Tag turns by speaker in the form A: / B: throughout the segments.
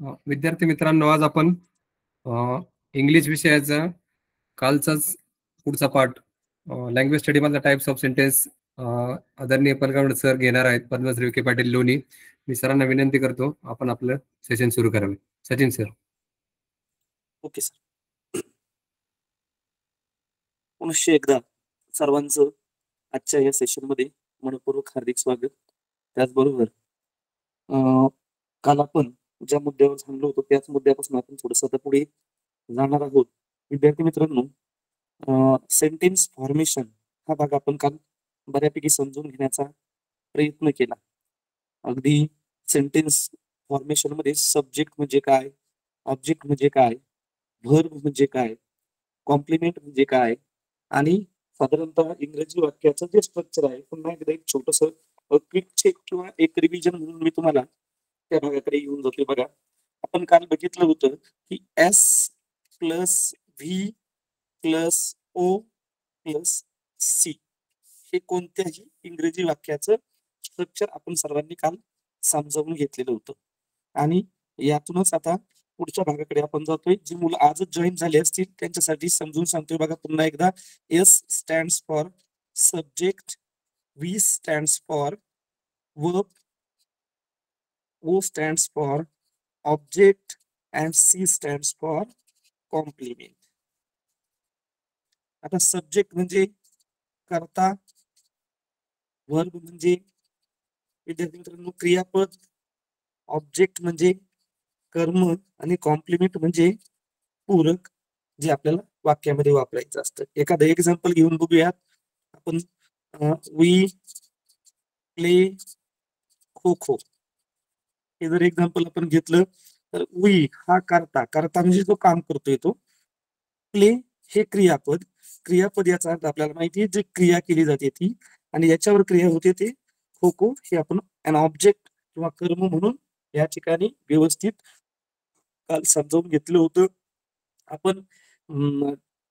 A: विद्यार्थी मित्रांनो आज आपण इंग्लिश विषयाचा कालचाच पुढचा पाठ लँग्वेज स्टडी मधला टाइप्स ऑफ सेंटेन्स आदरणीय पलगावड सर घेणार आहेत. पद्मश्री विखे पाटील लोणी. मी सरांना विनंती करतो आपण आपलं सेशन सुरू करावे. सचिन सर
B: ओके सर पुनश्च एकदा सर्वांचं आजच्या या सेशनमध्ये मनपूर्वक हार्दिक स्वागत. त्याचबरोबर काल आपण ज्या मुद्द्यावर थांबलो होतो त्याच मुद्द्यापासून आपण थोडस आता पुढे जाणार आहोत. विद्यार्थी मित्रांनो सेंटेन्स फॉर्मेशन हा भाग आपण काल बऱ्यापैकी समजून घेण्याचा प्रयत्न केला. अगदी सेंटेन्स फॉर्मेशनमध्ये सब्जेक्ट म्हणजे काय ऑब्जेक्ट म्हणजे काय व्हर्ब म्हणजे काय कॉम्प्लिमेंट म्हणजे काय आणि साधारणतः इंग्रजी वाक्याचं जे स्ट्रक्चर आहे पुन्हा एकदा एक छोटस क्विक चेक किंवा एक रिव्हिजन म्हणून मी तुम्हाला त्या भागाकडे येऊन जातोय बघा. आपण काल बघितलं होतं की S plus V plus O plus C हे कोणत्याही इंग्रजी वाक्याचं स्ट्रक्चर आपण सर्वांनी काल समजावून घेतलेलं होतं. आणि यातूनच आता पुढच्या भागाकडे आपण जातोय. जी मुलं आजच जॉईन झाली असतील त्यांच्यासाठी समजून सांगतोय बघा. पुन्हा एकदा S stand for subject V stand for verb O stands for object and C stands for complement. आता सब्जेक्ट म्हणजे करता वर्ग म्हणजे विद्यार्थी मित्रांनो क्रियापद ऑब्जेक्ट म्हणजे कर्म आणि कॉम्प्लिमेंट म्हणजे पूरक जे आपल्याला वाक्यामध्ये वापरायचं असतं. एखादं एक्झाम्पल घेऊन बघूयात. आपण वी प्ले खो खो हे जर एक्झाम्पल आपण घेतलं तर वी हा करता करता म्हणजे जो काम करतोय तो प्ले हे क्रियापद क्रियापद याचा अर्थ आपल्याला माहिती आहे जी क्रिया केली जाते ती आणि याच्यावर क्रिया होते ते खो खो हे आपण अन ऑब्जेक्ट किंवा कर्म म्हणून या ठिकाणी व्यवस्थित काल समजावून घेतलं होतं. आपण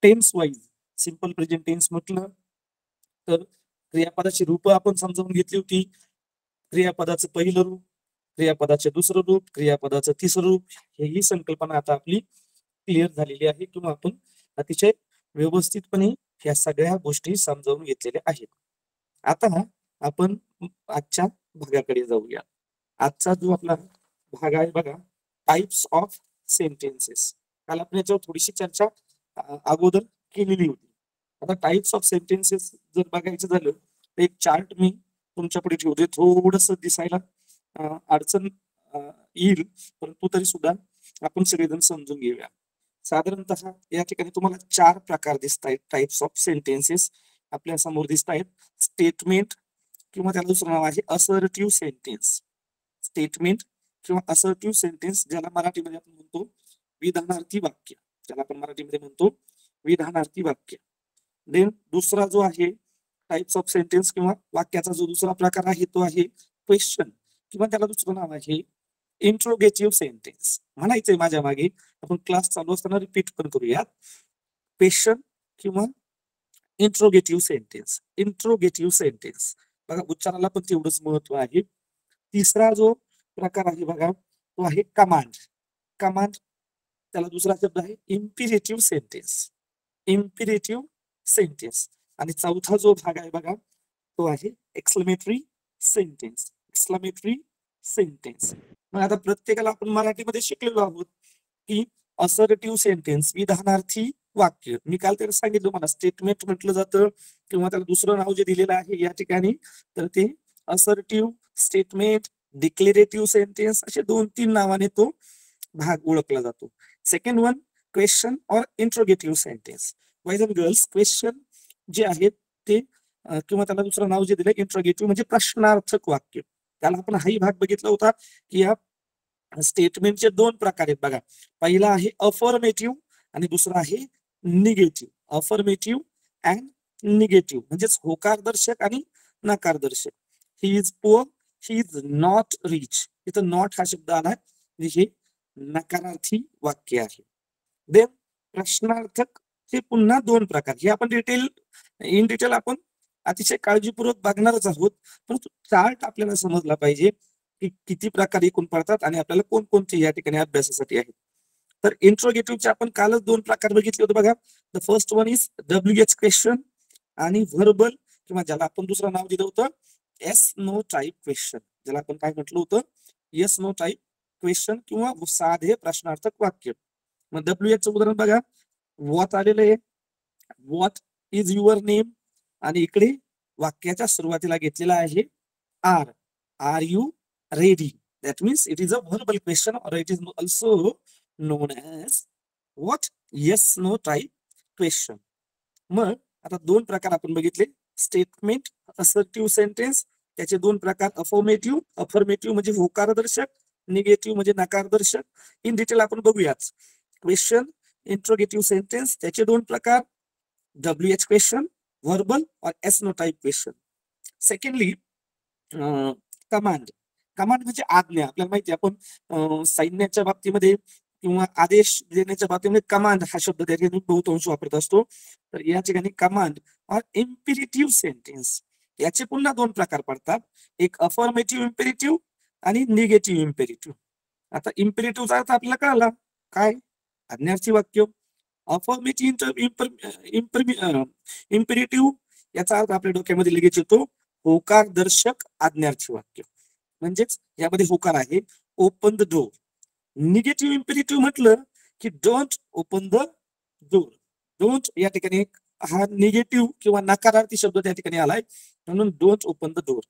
B: tense wise simple present tense म्हटलं तर क्रियापदाची रूप आपण समजावून घेतली होती. क्रियापदाचं पहिलं रूप क्रियापदाचे दुसरं रूप क्रियापदाचं तिसरं रूप ही संकल्पना आता आपली क्लिअर झालेली आहे किंवा आपण अतिशय व्यवस्थितपणे ह्या सगळ्या गोष्टी समजावून घेतलेल्या आहेत. आता आपण आजच्या भागाकडे जाऊया. आजचा जो आपला भाग आहे बघा टाइप्स ऑफ सेंटेन्सेस काल आपण याच्यावर थोडीशी चर्चा अगोदर केलेली होती. आता टाइप्स ऑफ सेंटेन्सेस जर बघायचं झालं तर एक चार्ट मी तुमच्यापुढे ठेवते थोडस दिसायला अडचण येईल परंतु तरी सुद्धा आपण सगळेजण समजून घेऊया. साधारणतः या ठिकाणी तुम्हाला चार प्रकार दिसत आहेत टाइप्स ऑफ सेंटेन्सेस आपल्यासमोर दिसत आहेत. स्टेटमेंट किंवा त्याला दुसरं नाव आहे असर्टिव्ह सेंटेन्स स्टेटमेंट किंवा असर्टिव्ह सेंटेन्स ज्याला मराठीमध्ये आपण म्हणतो विधानार्थी वाक्य. ज्याला आपण मराठीमध्ये म्हणतो विधानार्थी वाक्य. देन दुसरा जो आहे टाइप्स ऑफ सेंटेन्स किंवा वाक्याचा जो दुसरा प्रकार आहे तो आहे क्वेश्चन किंवा त्याला दुसरं नाव आहे इंट्रोगेटिव्ह सेंटेन्स म्हणायचंय माझ्या मागे. आपण क्लास चालू असताना रिपीट पण करूयात. क्वेश्चन किंवा इंट्रोगेटिव्ह सेंटेन्स इंट्रोगेटिव्ह सेंटेन्स बघा उच्चाराला पण तेवढंच महत्त्व आहे. तिसरा जो प्रकार आहे बघा तो आहे कमांड कमांड त्याला दुसरा शब्द आहे इम्पिरेटिव्ह सेंटेन्स इम्पिरेटिव्ह सेंटेन्स आणि चौथा जो भाग आहे बघा तो आहे एक्सलमेटरी सेंटेन्स एक्सक्लामेटरी सेंटेन्स मग आता प्रत्येकाला आपण मराठीमध्ये शिकलेलो आहोत की असर्टिव्ह सेंटेन्स विधानार्थी वाक्य. मी काल त्याला सांगितलं मला स्टेटमेंट म्हटलं जातं किंवा त्याला दुसरं नाव जे दिलेलं आहे या ठिकाणी तर ते असर्टिव्ह स्टेटमेंट डिक्लेरेटिव्ह सेंटेन्स असे दोन तीन नावाने तो भाग ओळखला जातो. Second one question or interrogative sentence wise and girls question जे आहेत ते किंवा त्याला दुसरं नाव जे दिलं इंट्रोगेटिव्ह म्हणजे प्रश्नार्थक वाक्य. त्याला आपण हाही भाग बघितला होता की या स्टेटमेंटचे दोन प्रकार आहेत बघा. पहिला आहे अफर्मेटिव्ह आणि दुसरा आहे निगेटिव्ह अफर्मेटिव्ह अँड निगेटिव्ह म्हणजेच होकारदर्शक आणि नकारदर्शक. ही is poor he is not rich इथं नॉट हा शब्द आला हे नकारार्थी वाक्य आहे. देन प्रश्नार्थक हे पुन्हा दोन प्रकार. हे आपण डिटेल इन डिटेल आपण अतिशय काळजीपूर्वक बघणारच आहोत. परंतु चार्ट आपल्याला समजला पाहिजे की किती प्रकार एकूण पडतात आणि आपल्याला कोणकोणते या ठिकाणी अभ्यासासाठी आहेत. तर इंट्रोगेटिव्हचे आपण कालच दोन प्रकार बघितले होते बघा. The first one is W H question आणि व्हर्बल किंवा ज्याला आपण दुसरं नाव दिलं होतं एस नो टाईप क्वेश्चन ज्याला आपण काय म्हटलं होतं? येस नो टाईप क्वेश्चन किंवा साधे प्रश्नार्थक वाक्य. मग डब्ल्यू एच उदाहरण बघा. वॉट आलेलं आहे? वॉट इज युअर नेम आणि इकडे वाक्याच्या सुरुवातीला घेतलेला आहे are. Are you ready. That means it is a verbal question or it is also known as what yes no type question मग आता दोन प्रकार आपण बघितले. स्टेटमेंट असर्टिव्ह सेंटेन्स त्याचे दोन प्रकार अफॉर्मेटिव्ह अफर्मेटिव्ह म्हणजे होकारदर्शक निगेटिव्ह म्हणजे नकारदर्शक. इन डिटेल आपण बघूयाच क्वेश्चन इंट्रोगेटिव्ह सेंटेन्स त्याचे दोन प्रकार W H question verbal or yes no type question secondly command command म्हणजे आज्ञा. आपल्याला माहिती आपण सैन्याच्या बाबतीमध्ये किंवा आदेश देण्याच्या बाबतीमध्ये कमांड हा शब्द त्या ठिकाणी बहुतांश वापरत असतो. तर या ठिकाणी कमांड और इम्पिरिटिव्ह सेंटेन्स याचे पुन्हा दोन प्रकार पडतात. एक अफॉर्मेटिव्ह इम्पेरिटिव्ह आणि निगेटिव्ह इम्पेरिटिव्ह आता इम्पेरिटिव्हचा अर्थ आपल्याला कळाला. काय? आज्ञार्थी वाक्य. अफॉर्मेटिव्ह इम्पेरिटिव्ह याचा अर्थ आपल्या डोक्यामध्ये लगेच येतो होकार दर्शक आज्ञार्थी वाक्य. म्हणजेच यामध्ये होकार आहे open the door negative imperative म्हटलं की don't open the door don't या ठिकाणी हा निगेटिव्ह किंवा नकारार्थी शब्द त्या ठिकाणी आलाय म्हणून डोंट ओपन द डोर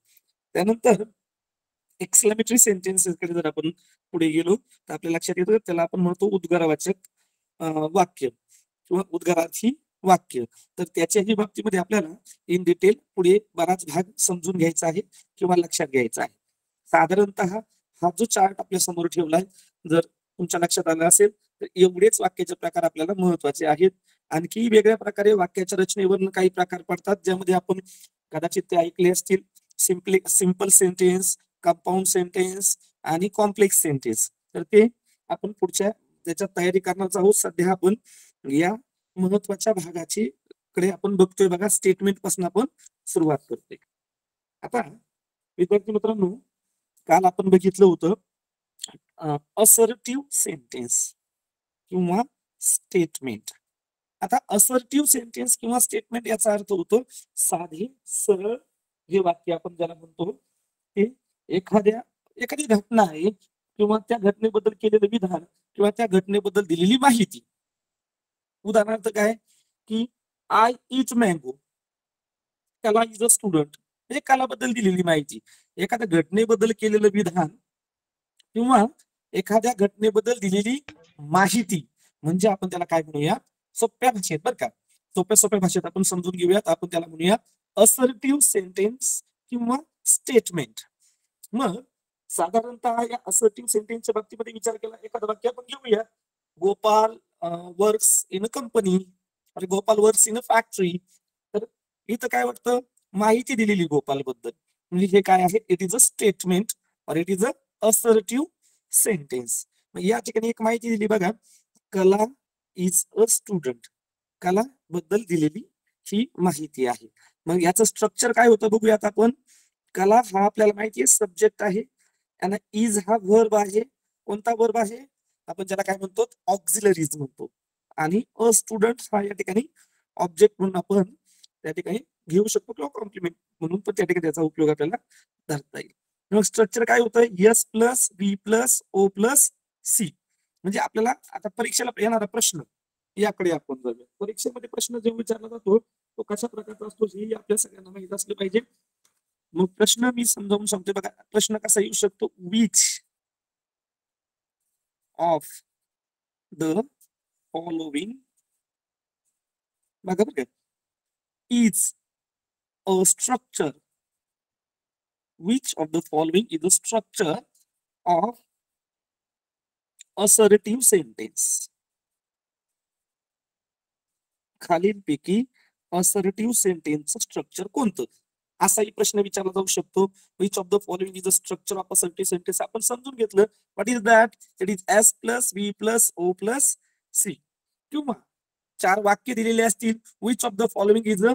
B: त्यानंतर एक्सलमेटरी सेंटेन्सेस कडे जर आपण पुढे गेलो तर आपल्या लक्षात येतं त्याला आपण म्हणतो उद्गारवाचक वाक्य. किंवा उद्गारार्थी वाक्य. तर त्याच्याही बाबतीमध्ये आपल्याला इन डिटेल पुढे बराच भाग समजून घ्यायचा आहे किंवा लक्षात घ्यायचा आहे. साधारणतः हा जो चार्ट आपल्यासमोर ठेवलाय जर तुमच्या लक्षात आला असेल तर एवढेच वाक्याचे प्रकार आपल्याला महत्त्वाचे आहेत. आणखी वेगळ्या प्रकारे वाक्याच्या रचनेवरून काही प्रकार पडतात ज्यामध्ये आपण कदाचित ते ऐकले असतील. Simply simple sentence compound sentence आणि कॉम्प्लेक्स सेंटेन्स तर ते आपण पुढच्या त्याच्यात तयारी करणार आहोत सध्या आपण या महत्त्वाच्या भागाची कडे आपण बघतोय बघा स्टेटमेंटपासून आपण सुरुवात करतोय. आता विद्यार्थी मित्रांनो काल आपण बघितलं होतं असर्टिव्ह सेंटेन्स किंवा स्टेटमेंट आता असर्टिव्ह सेंटेन्स किंवा स्टेटमेंट याचा अर्थ होतो साधे सरळ जे वाक्य आपण ज्याला म्हणतो ते एखाद्या एखादी घटना आहे किंवा त्या घटनेबद्दल केलेलं विधान किंवा त्या घटनेबद्दल दिलेली माहिती. उदाहरणार्थ काय? की I eat mango Kala is a student म्हणजे कलाबद्दल दिलेली माहिती. एखाद्या घटनेबद्दल केलेलं विधान किंवा एखाद्या घटनेबद्दल दिलेली माहिती. म्हणजे आपण त्याला काय म्हणूया? सोप्या भाषेत बरं का? सोप्या सोप्या भाषेत आपण समजून घेऊयात. आपण त्याला म्हणूया असर्टिव्ह सेंटेन्स किंवा स्टेटमेंट मग साधारणतः या असर्टिव्ह सेंटेन्सच्या बाबतीमध्ये विचार केला. एखादं वाक्य आपण घेऊया. Gopal works in a company अरे Gopal works in a factory तर इथं काय वाटतं? माहिती दिलेली गोपाल बद्दल म्हणजे हे काय आहे? It is a statement or it is a assertive sentence या ठिकाणी एक माहिती दिली बघा. कला इज अ स्टुडंट कला बद्दल दिलेली ही माहिती आहे. मग याचं स्ट्रक्चर काय होतं बघूयात आपण. कला हा आपल्याला माहिती आहे सब्जेक्ट आहे. आणि इज हा वर्ब आहे. कोणता वर्ब आहे? आपण ज्याला काय म्हणतो ऑक्झिलरीज म्हणतो. आणि अ स्टुडंट हा या ठिकाणी ऑब्जेक्ट म्हणून आपण त्या ठिकाणी घेऊ शकतो किंवा कॉम्प्लिमेंट म्हणून पण त्या ठिकाणी त्याचा उपयोग आपल्याला धरता येईल. मग स्ट्रक्चर काय होतं? S plus B plus O plus C म्हणजे आपल्याला आता परीक्षेला येणारा प्रश्न याकडे आपण जाऊया. परीक्षेमध्ये प्रश्न जेव्हा विचारला जातो तो कशा प्रकारचा असतो हे आपल्या सगळ्यांना माहीत असलं पाहिजे. मग प्रश्न मी समजावून सांगतोय बघा. प्रश्न कसा येऊ शकतो? Which ऑफ द फॉलोविंग बघा बघा is a structure which of the following is the structure of assertive sentence खालीलपैकी असर्टिव्ह सेंटेन्सचं स्ट्रक्चर कोणतं असाही प्रश्न विचारला जाऊ शकतो. Which of the following is the structure of assertive sentence आपण समजून घेतलं. What is that it is S plus B plus O plus C किंवा चार वाक्य दिलेले असतील. Which of the following is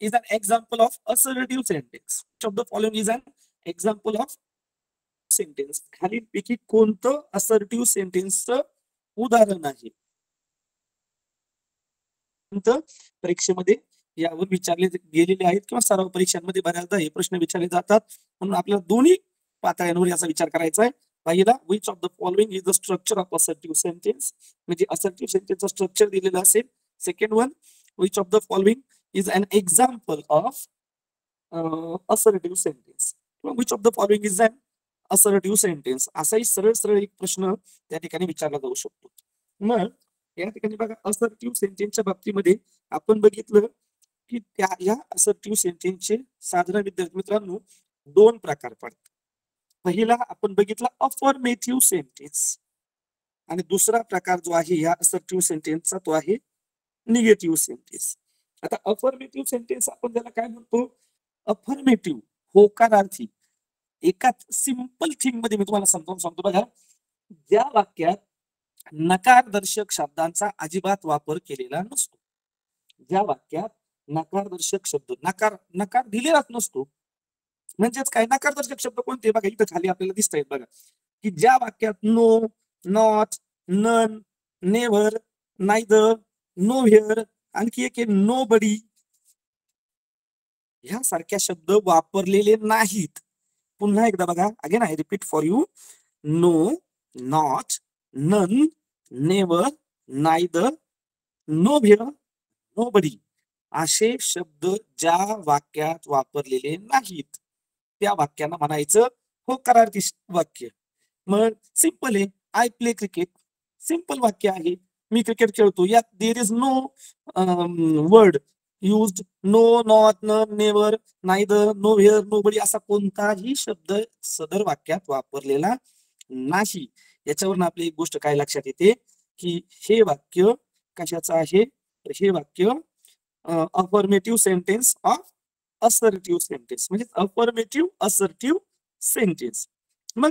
B: is an example of assertive sentence which of the following is an example of sentence खालीलपैकी कोणतं assertive सेंटेन्सचं उदाहरण आहे? परीक्षेमध्ये यावर विचारले गेलेले आहेत किंवा सर्व परीक्षांमध्ये बऱ्याचदा हे प्रश्न विचारले जातात. म्हणून आपल्याला दोन्ही पातळ्यांवर याचा विचार करायचा आहे. पहिला which of the following is the structure of assertive sentence म्हणजे असर्टिव्ह सेंटेन्सचं स्ट्रक्चर दिलेलं असेल. Second one which of the following is an example of assertive sentence किंवा which of the following is an assertive sentence असाही सरळ सरळ एक प्रश्न त्या ठिकाणी विचारला जाऊ शकतो. मग या ठिकाणी बघा असर्टिव्ह सेंटेन्सच्या बाबतीमध्ये आपण बघितलं की त्या या असर्टिव्ह सेंटेन्सचे साधारण विद्यार्थी मित्रांनो दोन प्रकार पडतात. पहिला आपण बघितला अफॉर्मेटिव्ह सेंटेन्स आणि दुसरा प्रकार जो आहे या असर्टिव्ह सेंटेन्सचा तो आहे निगेटिव्ह सेंटेन्स आता अफॉर्मेटिव्ह सेंटेन्स आपण त्याला काय म्हणतो? अफर्मेटिव्ह होकारार्थी. एकाच सिंपल थिंगमध्ये मी तुम्हाला समजावून सांगतो बघा. ज्या वाक्यात नकारदर्शक शब्दांचा अजिबात वापर केलेला नसतो. ज्या वाक्यात नकारदर्शक शब्द. नकार नकार दिलेलाच नसतो. म्हणजेच काय? नकारदर्शक शब्द कोणते? बघा इथं खाली आपल्याला दिसत आहेत बघा की ज्या वाक्यात no not none never neither nowhere आणखी एक नो बडी ह्यासारख्या शब्द वापरलेले नाहीत. पुन्हा एकदा बघा again I repeat for you. No not none never neither nowhere nobody असे शब्द ज्या वाक्यात वापरलेले नाहीत. त्या वाक्याला म्हणायचं हो करार्थी वाक्य. मग सिंपल आहे. आय प्ले क्रिकेट सिंपल वाक्य आहे. मी क्रिकेट खेळतो. यात there is no word use no not none never neither nowhere nobody असा कोणताही शब्द सदर वाक्यात वापरलेला नाही. याच्यावरून आपली एक गोष्ट काय लक्षात येते? की हे वाक्य कशाचं आहे? हे वाक्य affirmative sentence of assertive sentence म्हणजे अफर्मेटिव्ह असर्टिव्ह सेंटेन्स मग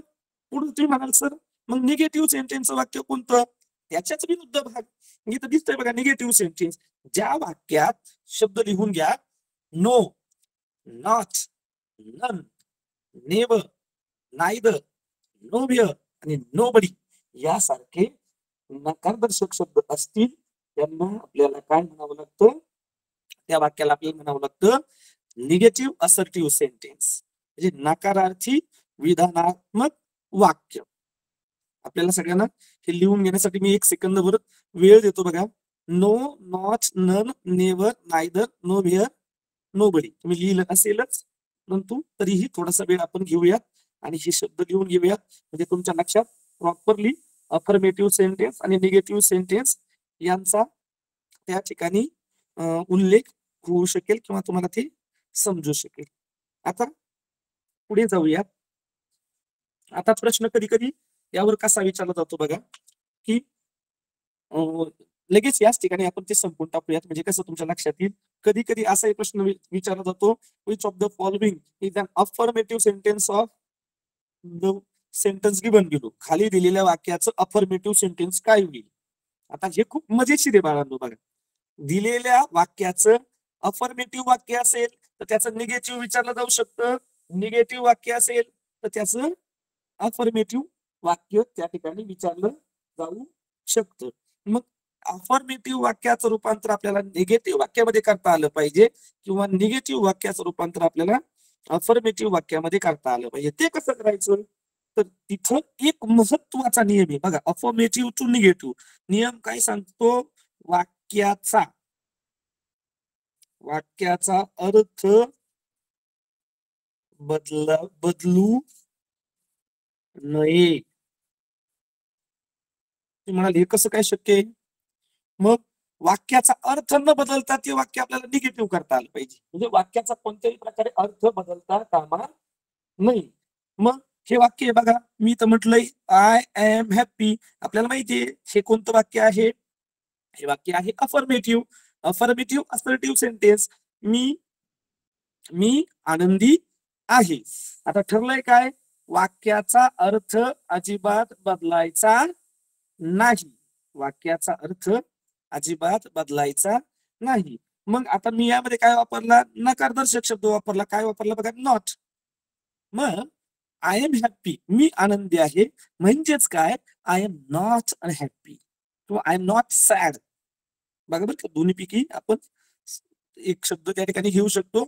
B: पुढे तुम्ही म्हणाल सर मग निगेटिव्ह सेंटेन्सचं वाक्य कोणतं? त्याच्याच विरुद्ध भाग. इथं दिसतंय बघा निगेटिव्ह सेंटेन्स ज्या वाक्यात शब्द लिहून घ्या. No not none never neither no आणि नोबडी यासारखे नकारदर्शक शब्द असतील त्यांना आपल्याला काय म्हणावं लागतं? त्या वाक्याला आपल्याला म्हणावं लागतं निगेटिव्ह असर्टिव्ह सेंटेन्स म्हणजे नकारार्थी विधानात्मक वाक्य. आपल्याला सगळ्यांना हे लिहून घेण्यासाठी मी एक सेकंदभर वेळ देतो बघा. No not none never neither nowhere nobody तुम्ही लिहिलं असेलच परंतु तरीही थोडासा वेळ आपण घेऊयात आणि हे शब्द लिहून घेऊयात म्हणजे तुमच्या लक्षात प्रॉपरली अफर्मेटिव्ह सेंटेन्स आणि निगेटिव्ह सेंटेन्स यांचा त्या ठिकाणी उल्लेख होऊ शकेल किंवा तुम्हाला ते समजू शकेल. आता पुढे जाऊया आता प्रश्न कधी कधी यावर कसा विचारला जातो बघा की लगेच याच ठिकाणी आपण ते संपून टाकूयात. म्हणजे कसं तुमच्या लक्षात येईल? कधी कधी असाही प्रश्न विचारला जातो which of the following is an affirmative sentence of the sentence given गेलो? खाली दिलेल्या वाक्याचं अफर्मेटिव्ह सेंटेन्स काय होईल? आता हे खूप मजेशीर आहे बाळांनो बघा. दिलेल्या वाक्याचं अफर्मेटिव्ह वाक्य असेल तर त्याचं निगेटिव्ह विचारलं जाऊ शकतं. निगेटिव्ह वाक्य असेल तर त्याचं अफर्मेटिव्ह वाक्य त्या ठिकाणी विचारलं जाऊ शकतं. मग अफर्मेटिव्ह वाक्याचं रूपांतर आपल्याला निगेटिव्ह वाक्यामध्ये करता आलं पाहिजे किंवा निगेटिव्ह वाक्याचं रूपांतर आपल्याला अफर्मेटिव्ह वाक्यामध्ये करता आलं पाहिजे. ते कसं करायचं? तर तिथं एक महत्त्वाचा नियम आहे. बघा अफर्मेटिव्ह टू निगेटिव्ह नियम काय सांगतो? वाक्य वाक्याचा वाक्याचा अर्थ बदला बदलू नये. म्हणाल हे कसं काय शक्य आहे? मग वाक्याचा अर्थ न बदलता ते वाक्य आपल्याला निगेटिव्ह करता आलं पाहिजे. म्हणजे वाक्याचा कोणत्याही प्रकारे अर्थ बदलता कामा नाही मग हे वाक्य आहे बघा मी तर म्हटलंय आय एम हॅपी आपल्याला माहितीये हे कोणतं वाक्य आहे? हे वाक्य आहे अफर्मेटिव्ह अफर्मेटिव्ह असर्टिव्ह सेंटेन्स मी मी आनंदी आहे. आता ठरलंय काय? वाक्याचा अर्थ अजिबात बदलायचा नाही. वाक्याचा अर्थ अजिबात बदलायचा नाही. मग आता मी यामध्ये काय वापरला? नकारदर्शक शब्द वापरला. काय वापरला बघा? नॉट मग आय एम हॅप्पी मी आनंदी आहे. म्हणजेच काय? आय एम नॉट अनहॅप्पी किंवा आय एम नॉट सॅड बरोबर का दोन्हीपैकी आपण एक शब्द त्या ठिकाणी घेऊ शकतो.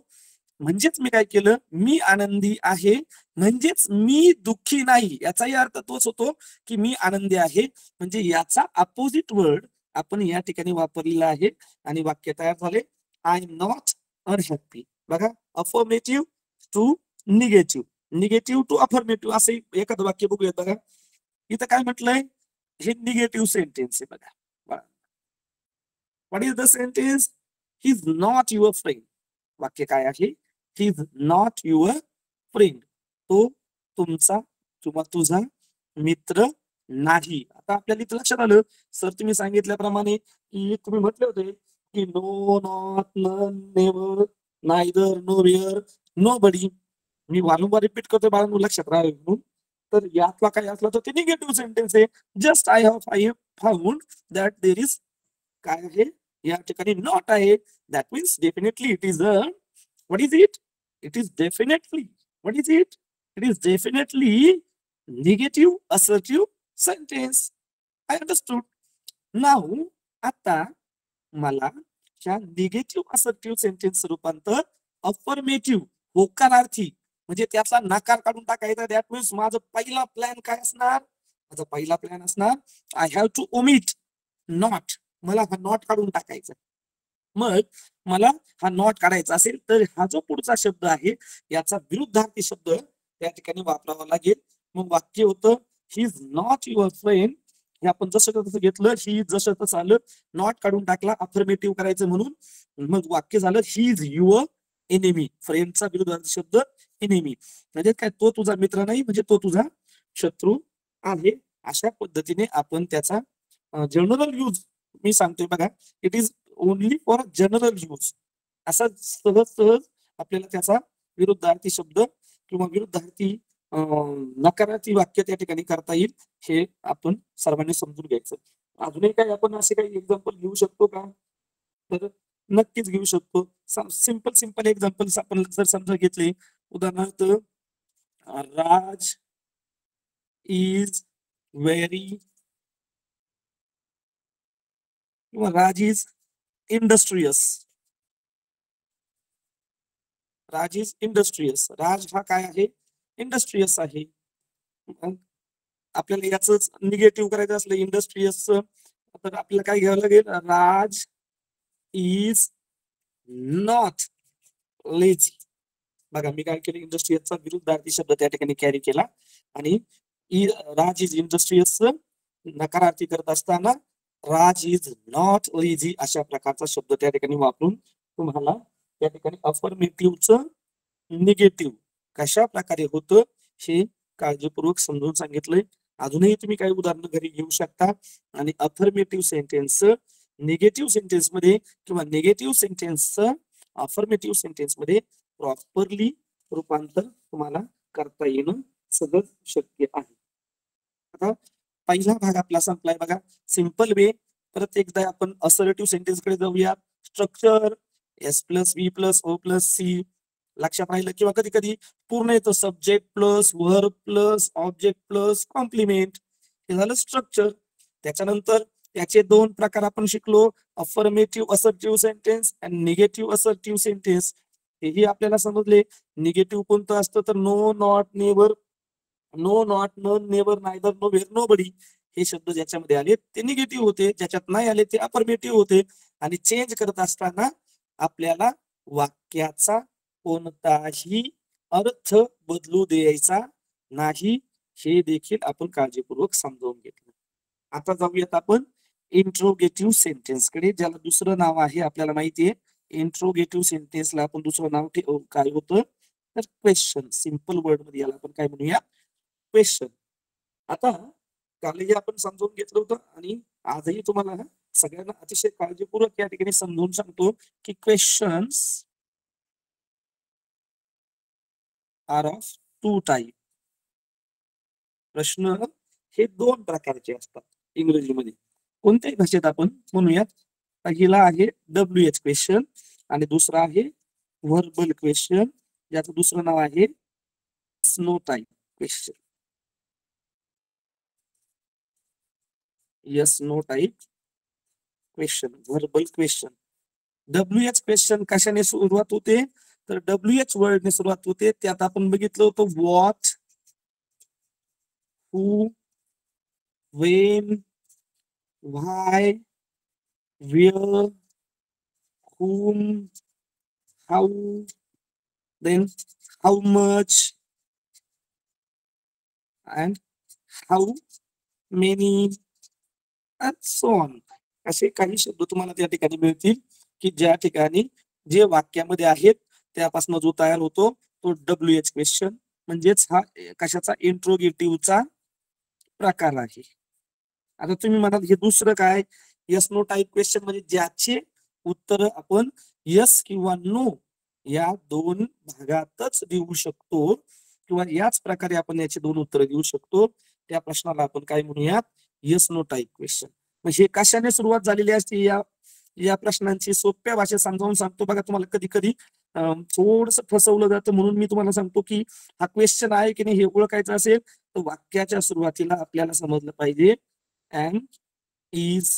B: म्हणजेच मी काय केलं? मी आनंदी आहे. म्हणजेच मी दुःखी नाही. याचाही अर्थ तोच होतो की मी आनंदी आहे. म्हणजे याचा अपोजिट वर्ड आपण या ठिकाणी वापरलेला आहे आणि वाक्य तयार झाले. आय एम नॉट अनहॅप्पी बघा affirmative to negative negative to affirmative असं एखादं वाक्य बघूयात बघा. इथं काय म्हटलंय? हे निगेटिव्ह सेंटेन्स आहे बघा. What is the sentence he is not your friend वाक्य काय आहे? He is not your friend तो तुमचा किंवा तुझा मित्र नाही. आता आपल्याला इथं लक्षात आलं. सर तुम्ही सांगितल्याप्रमाणे की तुम्ही म्हटले होते की no not none never neither nowhere nobody मी वारंवार रिपीट करतोय बाळांनो लक्षात राहावे म्हणून तर यातला काय असला तर ते निगेटिव्ह सेंटेन्स आहे. Just I have I have found that there is काय आहे? या ठिकाणी नॉट आहे. That means definitely it is a what is it it is definitely what is it it is definitely negative assertive sentence I understood now आता मला ह्या negative assertive sentence रूपांतर affirmative होकारार्थी म्हणजे त्याचा नकार काढून टाकायचा. दॅट मीन्स माझा पहिला प्लॅन काय असणार? माझा पहिला प्लॅन असणार I have to omit not मला हा नॉट काढून टाकायचा. मग मला हा नॉट काढायचा असेल तर हा जो पुढचा शब्द आहे याचा विरुद्धार्थी शब्द त्या ठिकाणी वापरावा लागेल. मग वाक्य होतं he is not your friend हे आपण जसं तसं घेतलं ही जसं तसं आलं नॉट काढून टाकला अफर्मेटिव्ह करायचं म्हणून. मग वाक्य झालं ही इज युअर एनिमी फ्रेंडचा विरुद्धार्थी शब्द एनिमी म्हणजे काय? तो तुझा मित्र नाही म्हणजे तो तुझा शत्रू आहे. अशा पद्धतीने आपण त्याचा जनरल यूज मी सांगतोय बघा it is only for general use असा सहज सहज आपल्याला त्याचा विरुद्धार्थी शब्द किंवा विरुद्धार्थी नकारार्थी वाक्य त्या ठिकाणी करता येईल हे आपण सर्वांनी समजून घ्यायचं. अजूनही काही आपण असे काही एक्झाम्पल घेऊ शकतो का? तर नक्कीच घेऊ शकतो. सिंपल सिंपल एक्झाम्पल आपण जर समजा घेतले उदाहरणार्थ राज इज व्हेरी किंवा Raj is industrious Raj is industrious Raj हा काय आहे? इंडस्ट्रियस आहे. आपल्याला याच निगेटिव्ह करायचं असलं इंडस्ट्रियस तर आपल्याला काय घ्यावं लागेल? राज इज नॉट लेझी बघा मी काय केलं? इंडस्ट्रीयसचा विरुद्धार्थी शब्द त्या ठिकाणी कॅरी केला. आणि राज इज इंडस्ट्रीयस नकारार्थी करत असताना राज इज नॉट लेझी अशा प्रकारचा शब्द त्या ठिकाणी वापरून तुम्हाला त्या ठिकाणी अफर्मेटिव्हचं निगेटिव्ह कशा प्रकारे होतं हे काळजीपूर्वक समजून सांगितलंय. अजूनही तुम्ही काही उदाहरणं घरी घेऊ शकता. आणि अफर्मेटिव्ह सेंटेन्स निगेटिव्ह सेंटेन्समध्ये किंवा निगेटिव्ह सेंटेन्सचं अफर्मेटिव्ह सेंटेन्समध्ये प्रॉपरली रूपांतर तुम्हाला करता येणं सगळं शक्य आहे. आता पहिला भाग आपला संपलाय बघा. सिंपल वे परत एकदा आपण असर्टिव्ह सेंटेन्सकडे जाऊया. Structure S plus V plus O plus C लक्षात राहिलं? किंवा कधी कधी पूर्ण येतं subject plus verb plus object plus complement हे झालं स्ट्रक्चर त्याच्यानंतर त्याचे दोन प्रकार आपण शिकलो. Affirmative assertive sentence and negative assertive sentence हेही आपल्याला समजले. निगेटिव्ह कोणतं असतं? तर no not never no not no never neither nowhere nobody हे शब्द ज्याच्यामध्ये आले ते निगेटिव्ह होते. ज्याच्यात नाही आले ते अफर्मेटिव्ह होते. आणि चेंज करत असताना आपल्याला वाक्याचा कोणताही अर्थ बदलू द्यायचा नाही. हे देखील आपण काळजीपूर्वक समजावून घेतलं. आता जाऊयात आपण इंट्रोगेटिव्ह सेंटेन्स कडे, ज्याला दुसरं नाव आहे, आपल्याला माहिती आहे. इंट्रोगेटिव्ह सेंटेन्सला आपण दुसरं नाव तर क्वेश्चन सिंपल वर्ड मध्ये क्वेश्चन आता कालही आपण समजून घेतलं होतं आणि आजही तुम्हाला सगळ्यांना अतिशय काळजीपूर्वक या ठिकाणी समजून सांगतो की आर ऑफ़ टू टाईप प्रश्न हे दोन प्रकारचे असतात इंग्रजीमध्ये. कोणत्याही भाषेत आपण म्हणूयात. पहिला आहे डब्ल्यू एच क्वेश्चन आणि दुसरा आहे व्हर्बल क्वेश्चन ज्याचं दुसरं नाव आहे yes no type question yes no type question verbal question W H question कशाने सुरुवात होते? तर डब्ल्यू एच वर्डने सुरुवात होते. त्यात आपण बघितलं होतं what who when why where, whom, how, then how much, and how many, and so on. असे काही शब्द तुम्हाला त्या ठिकाणी मिळतील की ज्या ठिकाणी जे वाक्यामध्ये आहेत त्यापासून जो तयार होतो तो डब्ल्यू एच क्वेश्चन म्हणजेच हा कशाचा? इंट्रोगेटिव्हचा प्रकार आहे. आता तुम्ही म्हणाल हे दुसरं काय? यस नो टाईप क्वेश्चन म्हणजे ज्याचे उत्तर आपण यस किंवा नो या दोन भागातच देऊ शकतो किंवा याच प्रकारे आपण याचे दोन उत्तर देऊ शकतो. त्या प्रश्नाला आपण काय म्हणूयात? यस नो टाईप क्वेश्चन म्हणजे कशाने सुरुवात झालेली असते? या या प्रश्नांची सोप्या भाषेत समजावून सांगतो. बघा तुम्हाला कधी कधी थोडस फसवलं जातं म्हणून मी तुम्हाला सांगतो की हा क्वेश्चन आहे की नाही हे ओळखायचं असेल तर वाक्याच्या सुरुवातीला आपल्याला समजलं पाहिजे. अँड इज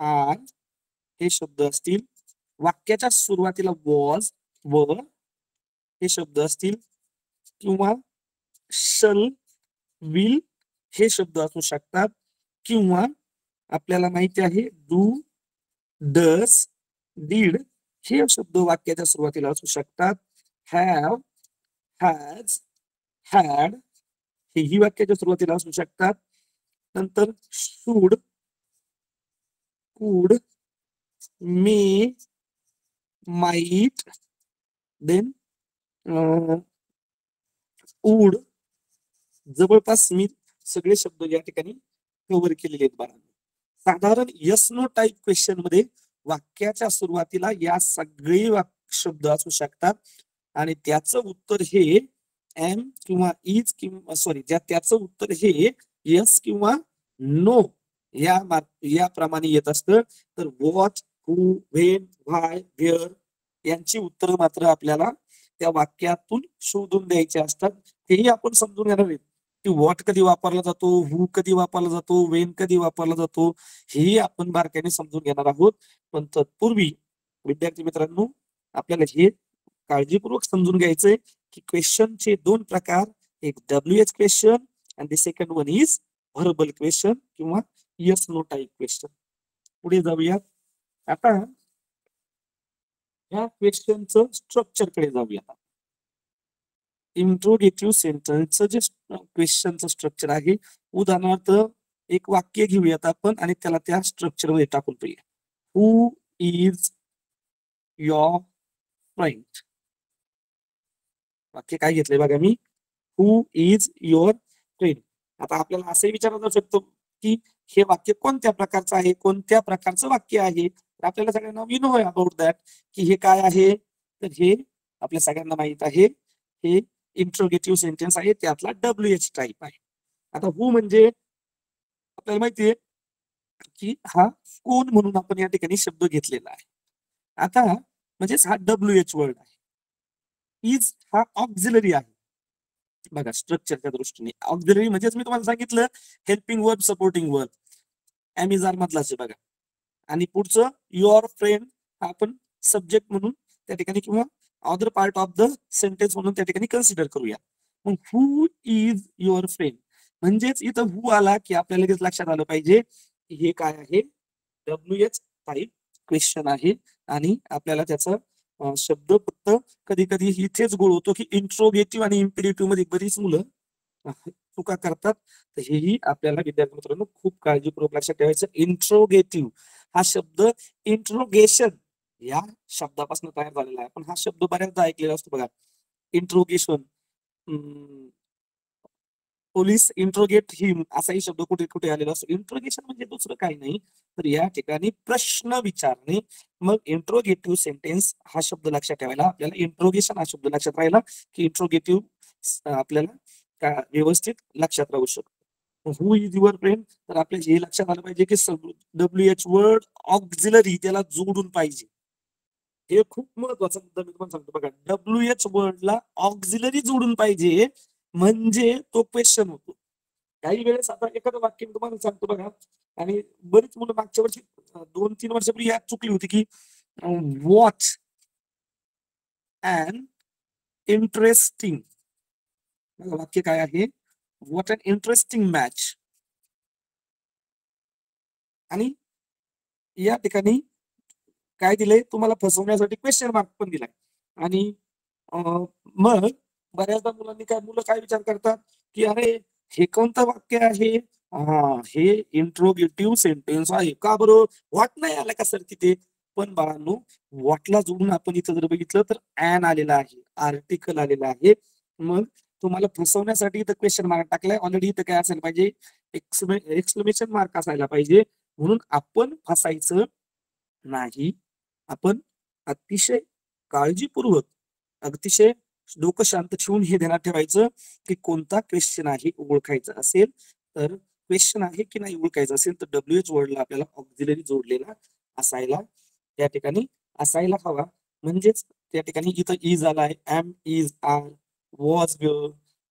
B: आर हे शब्द असतील. वाक्याच्या सुरुवातीला वॉज व हे शब्द असतील. किंवा शल विल हे शब्द असू शकतात. किंवा आपल्याला माहिती आहे डू डस डीड हे शब्द वाक्याच्या सुरुवातीला असू शकतात. हॅव हॅज हॅड हेही वाक्याच्या सुरुवातीला असू शकतात. नंतर सूड कुड मे माईट देन उड जवळपास मी सगळे शब्द या ठिकाणी कव्हर केलेले आहेत बाळांनो. साधारण यस नो टाईप क्वेश्चनमध्ये वाक्याच्या सुरुवातीला या सगळे शब्द असू शकतात. आणि त्याचं उत्तर हे एम किंवा इज किंवा सॉरी ज्या त्याचं उत्तर हे यस किंवा नो या याप्रमाणे येत असतं. तर what who when why where यांची उत्तरं मात्र आपल्याला त्या वाक्यातून शोधून द्यायचे असतात. हेही आपण समजून घेणार आहेत. की वॉट कधी वापरला जातो हू कधी वापरला जातो वेन कधी वापरला जातो हेही आपण बारकाईने समजून घेणार आहोत. पण तत्पूर्वी विद्यार्थी मित्रांनो आपल्याला हे काळजीपूर्वक समजून घ्यायचंय की क्वेश्चनचे दोन प्रकार एक W H question and the second one is verbal question किंवा यस नो टाईप क्वेश्चन पुढे जाऊयात आता या क्वेश्चनचं स्ट्रक्चरकडे जाऊया. इंट्रोगेटिव्ह सेंटेन्सचं जे क्वेश्चनचं स्ट्रक्चर आहे उदाहरणार्थ एक वाक्य घेऊयात आपण आणि त्याला त्या स्ट्रक्चरमध्ये टाकून पाहिजे हु इज युअर फ्रेंड वाक्य काय घेतलंय बघा मी. हु इज युअर फ्रेंड आता आपल्याला असंही विचारलं जाऊ शकतो की हे वाक्य कोणत्या प्रकारचं आहे कोणत्या प्रकारचं वाक्य आहे? आपल्याला सगळ्यांना वी नो अबाउट दॅट की हे काय आहे? तर हे आपल्या सगळ्यांना माहीत आहे. हे इंट्रोगेटिव्ह सेंटेन्स आहे. त्यातला डब्ल्यू एच टाईप आहे. आता हु म्हणजे आपल्याला माहितीये की हा कोण म्हणून आपण या ठिकाणी शब्द घेतलेला आहे. आता म्हणजेच हा डब्ल्यू एच वर्ड आहे. इज हा ऑक्झिलरी आहे. बघा स्ट्रक्चरच्या दृष्टीने. ऑक्झिलरी म्हणजेच मी तुम्हाला सांगितलं helping verb supporting verb Amazon मधलाच बघा. आणि पुढचं युअर फ्रेंड हा आपण सब्जेक्ट म्हणून त्या ठिकाणी किंवा other part of the sentence म्हणून त्या ठिकाणी कन्सिडर करूया. मग हु इज युअर फ्रेंड म्हणजेच इथं हु आला की आपल्याला लगेच लक्षात आलं पाहिजे हे काय आहे? डब्ल्यू एच टाईप क्वेश्चन आहे. आणि आपल्याला त्याचं शब्द फक्त कधी कधी इथेच गोळ होतो की इंट्रोगेटिव्ह आणि इम्पिरेटिव्हमध्ये बरीच मुलं चुका करतात. तर हेही आपल्याला विद्यार्थी मित्रांनो खूप काळजीपूर्वक लक्षात ठेवायचं. इंट्रोगेटिव्ह हा शब्द इंट्रोगेशन या शब्दापासून तयार झालेला आहे. पण हा शब्द बऱ्याचदा ऐकलेला असतो बघा. इंट्रोगेशन पोलीस इंट्रोगेट हिम असाही शब्द कुठे कुठे आलेला असतो? इंट्रोगेशन म्हणजे दुसरं काही नाही. तर या ठिकाणी प्रश्न विचारणे. मग इंट्रोगेटिव्ह सेंटेन्स हा शब्द लक्षात ठेवायला आपल्याला इंट्रोगेशन हा शब्द लक्षात राहिला की इंट्रोगेटिव्ह आपल्याला का व्यवस्थित लक्षात राहू शकतो. हु इज युअर फ्रेंड तर आपल्याला हे लक्षात आलं पाहिजे की डब्ल्यू एच वर्ड ऑक्झिलरी त्याला जोडून पाहिजे. हे खूप महत्त्वाचा मुद्दा मी तुम्हाला सांगतो बघा. डब्ल्यू एच वर्डला ऑक्झिलरी जोडून पाहिजे. म्हणजे तो क्वेश्चन होतो. काही वेळेस आता एखादं वाक्य मी तुम्हाला सांगतो बघा. आणि बरीच मुलं मागच्या वर्षी दोन तीन वर्षापूर्वी यात चुकली होती की वॉच अँड इंटरेस्टिंग वाक्य काय आहे? वॉट अन इंटरेस्टिंग मॅच आणि या ठिकाणी काय दिलंय? तुम्हाला फसवण्यासाठी क्वेश्चन मार्क पण दिलाय. आणि मग बऱ्याचदा मुलांनी काय मुलं काय विचार करतात की अरे हे कोणतं वाक्य आहे? हा हे इंट्रोगेटिव्ह सेंटेन्स आहे. का बरोबर वाट नाही आला का सर तिथे? पण बाळांनो वाटला जोडून आपण इथं जर बघितलं तर ऍन आलेला आहे आर्टिकल आलेला आहे. मग तुम्हाला फसवण्यासाठी इथं क्वेश्चन मार्क टाकलाय. ऑलरेडी इथं काय असायला पाहिजे? एक्सक्लेमेशन मार्क असायला पाहिजे. म्हणून आपण फसायचं नाही. आपण अतिशय काळजीपूर्वक अतिशय डोकं शांत ठेवून हे ध्यानात ठेवायचं की कोणता क्वेश्चन आहे ओळखायचा असेल तर क्वेश्चन आहे की नाही ओळखायचं असेल तर डब्ल्यू एच वर्डला आपल्याला ऑक्झिलरी जोडलेला असायला त्या ठिकाणी असायला हवा. म्हणजेच त्या ठिकाणी इथं इज आलाय am is are was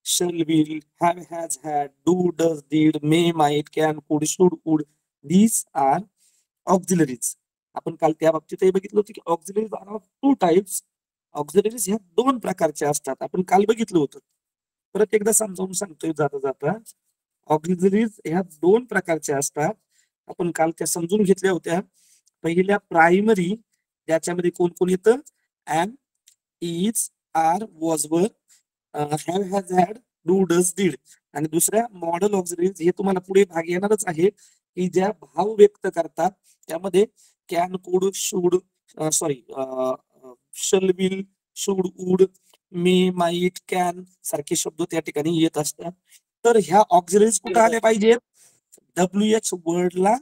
B: shall will have has had do does did may might can could should would these are auxiliaries आपण काल त्या बाबतीतही बघितलं होतं की auxiliaries are of two types auxiliaries ह्या दोन प्रकारच्या असतात. आपण काल बघितलं होतं. परत एकदा समजावून सांगतोय जाता जाता. ऑक्झिलरीज ह्या दोन प्रकारच्या असतात. आपण काल त्या समजून घेतल्या होत्या. पहिल्या प्रायमरी ज्याच्यामध्ये कोण कोण येतं? Am is are was were have has had do does did. आणि दुसऱ्या मॉडल ऑक्झिलरीज हे तुम्हाला पुढे भाग येणारच आहे की ज्या भाव व्यक्त करतात. त्यामध्ये can could should sorry shall will should would may might can सारखे शब्द त्या ठिकाणी येत असतात. तर ह्या ऑक्झिलरीज कुठे आल्या पाहिजेत? डब्ल्यू एच वर्डला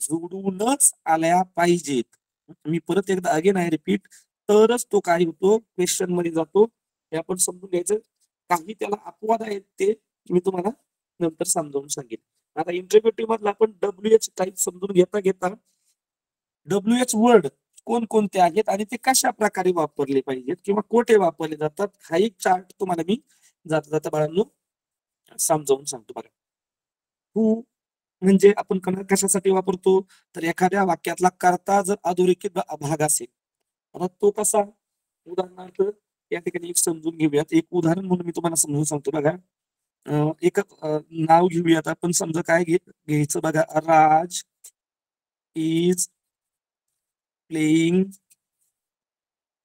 B: जोडूनच आल्या पाहिजेत. मी परत एकदा अगेन आहे रिपीट तरच तो काय होतो? क्वेश्चनमध्ये जातो. हे आपण समजून घ्यायचं. काही त्याला अपवाद आहेत ते मी तुम्हाला नंतर समजावून सांगेन. आता इंटरव्ह्यू मधला आपण डब्ल्यू एच टाईप समजून घेता घेता डब्ल्यू एच वर्ड कोणकोणते आहेत आणि ते कशा प्रकारे वापरले पाहिजेत किंवा कोठे वापरले जातात हा एक चार्ट तुम्हाला मी जाता जाता बाळांनो समजावून सांगतो बघा. हू म्हणजे आपण कशासाठी वापरतो? तर एखाद्या वाक्यातला कर्ता जर अधोरेखित भाग असेल आता तो कसा? उदाहरणार्थ या ठिकाणी एक समजून घेऊयात. एक उदाहरण म्हणून मी तुम्हाला समजून सांगतो बघा. अं, एक नाव घेऊयात आपण. समजा काय घे घ्यायचं बघा. राज इज प्लेईंग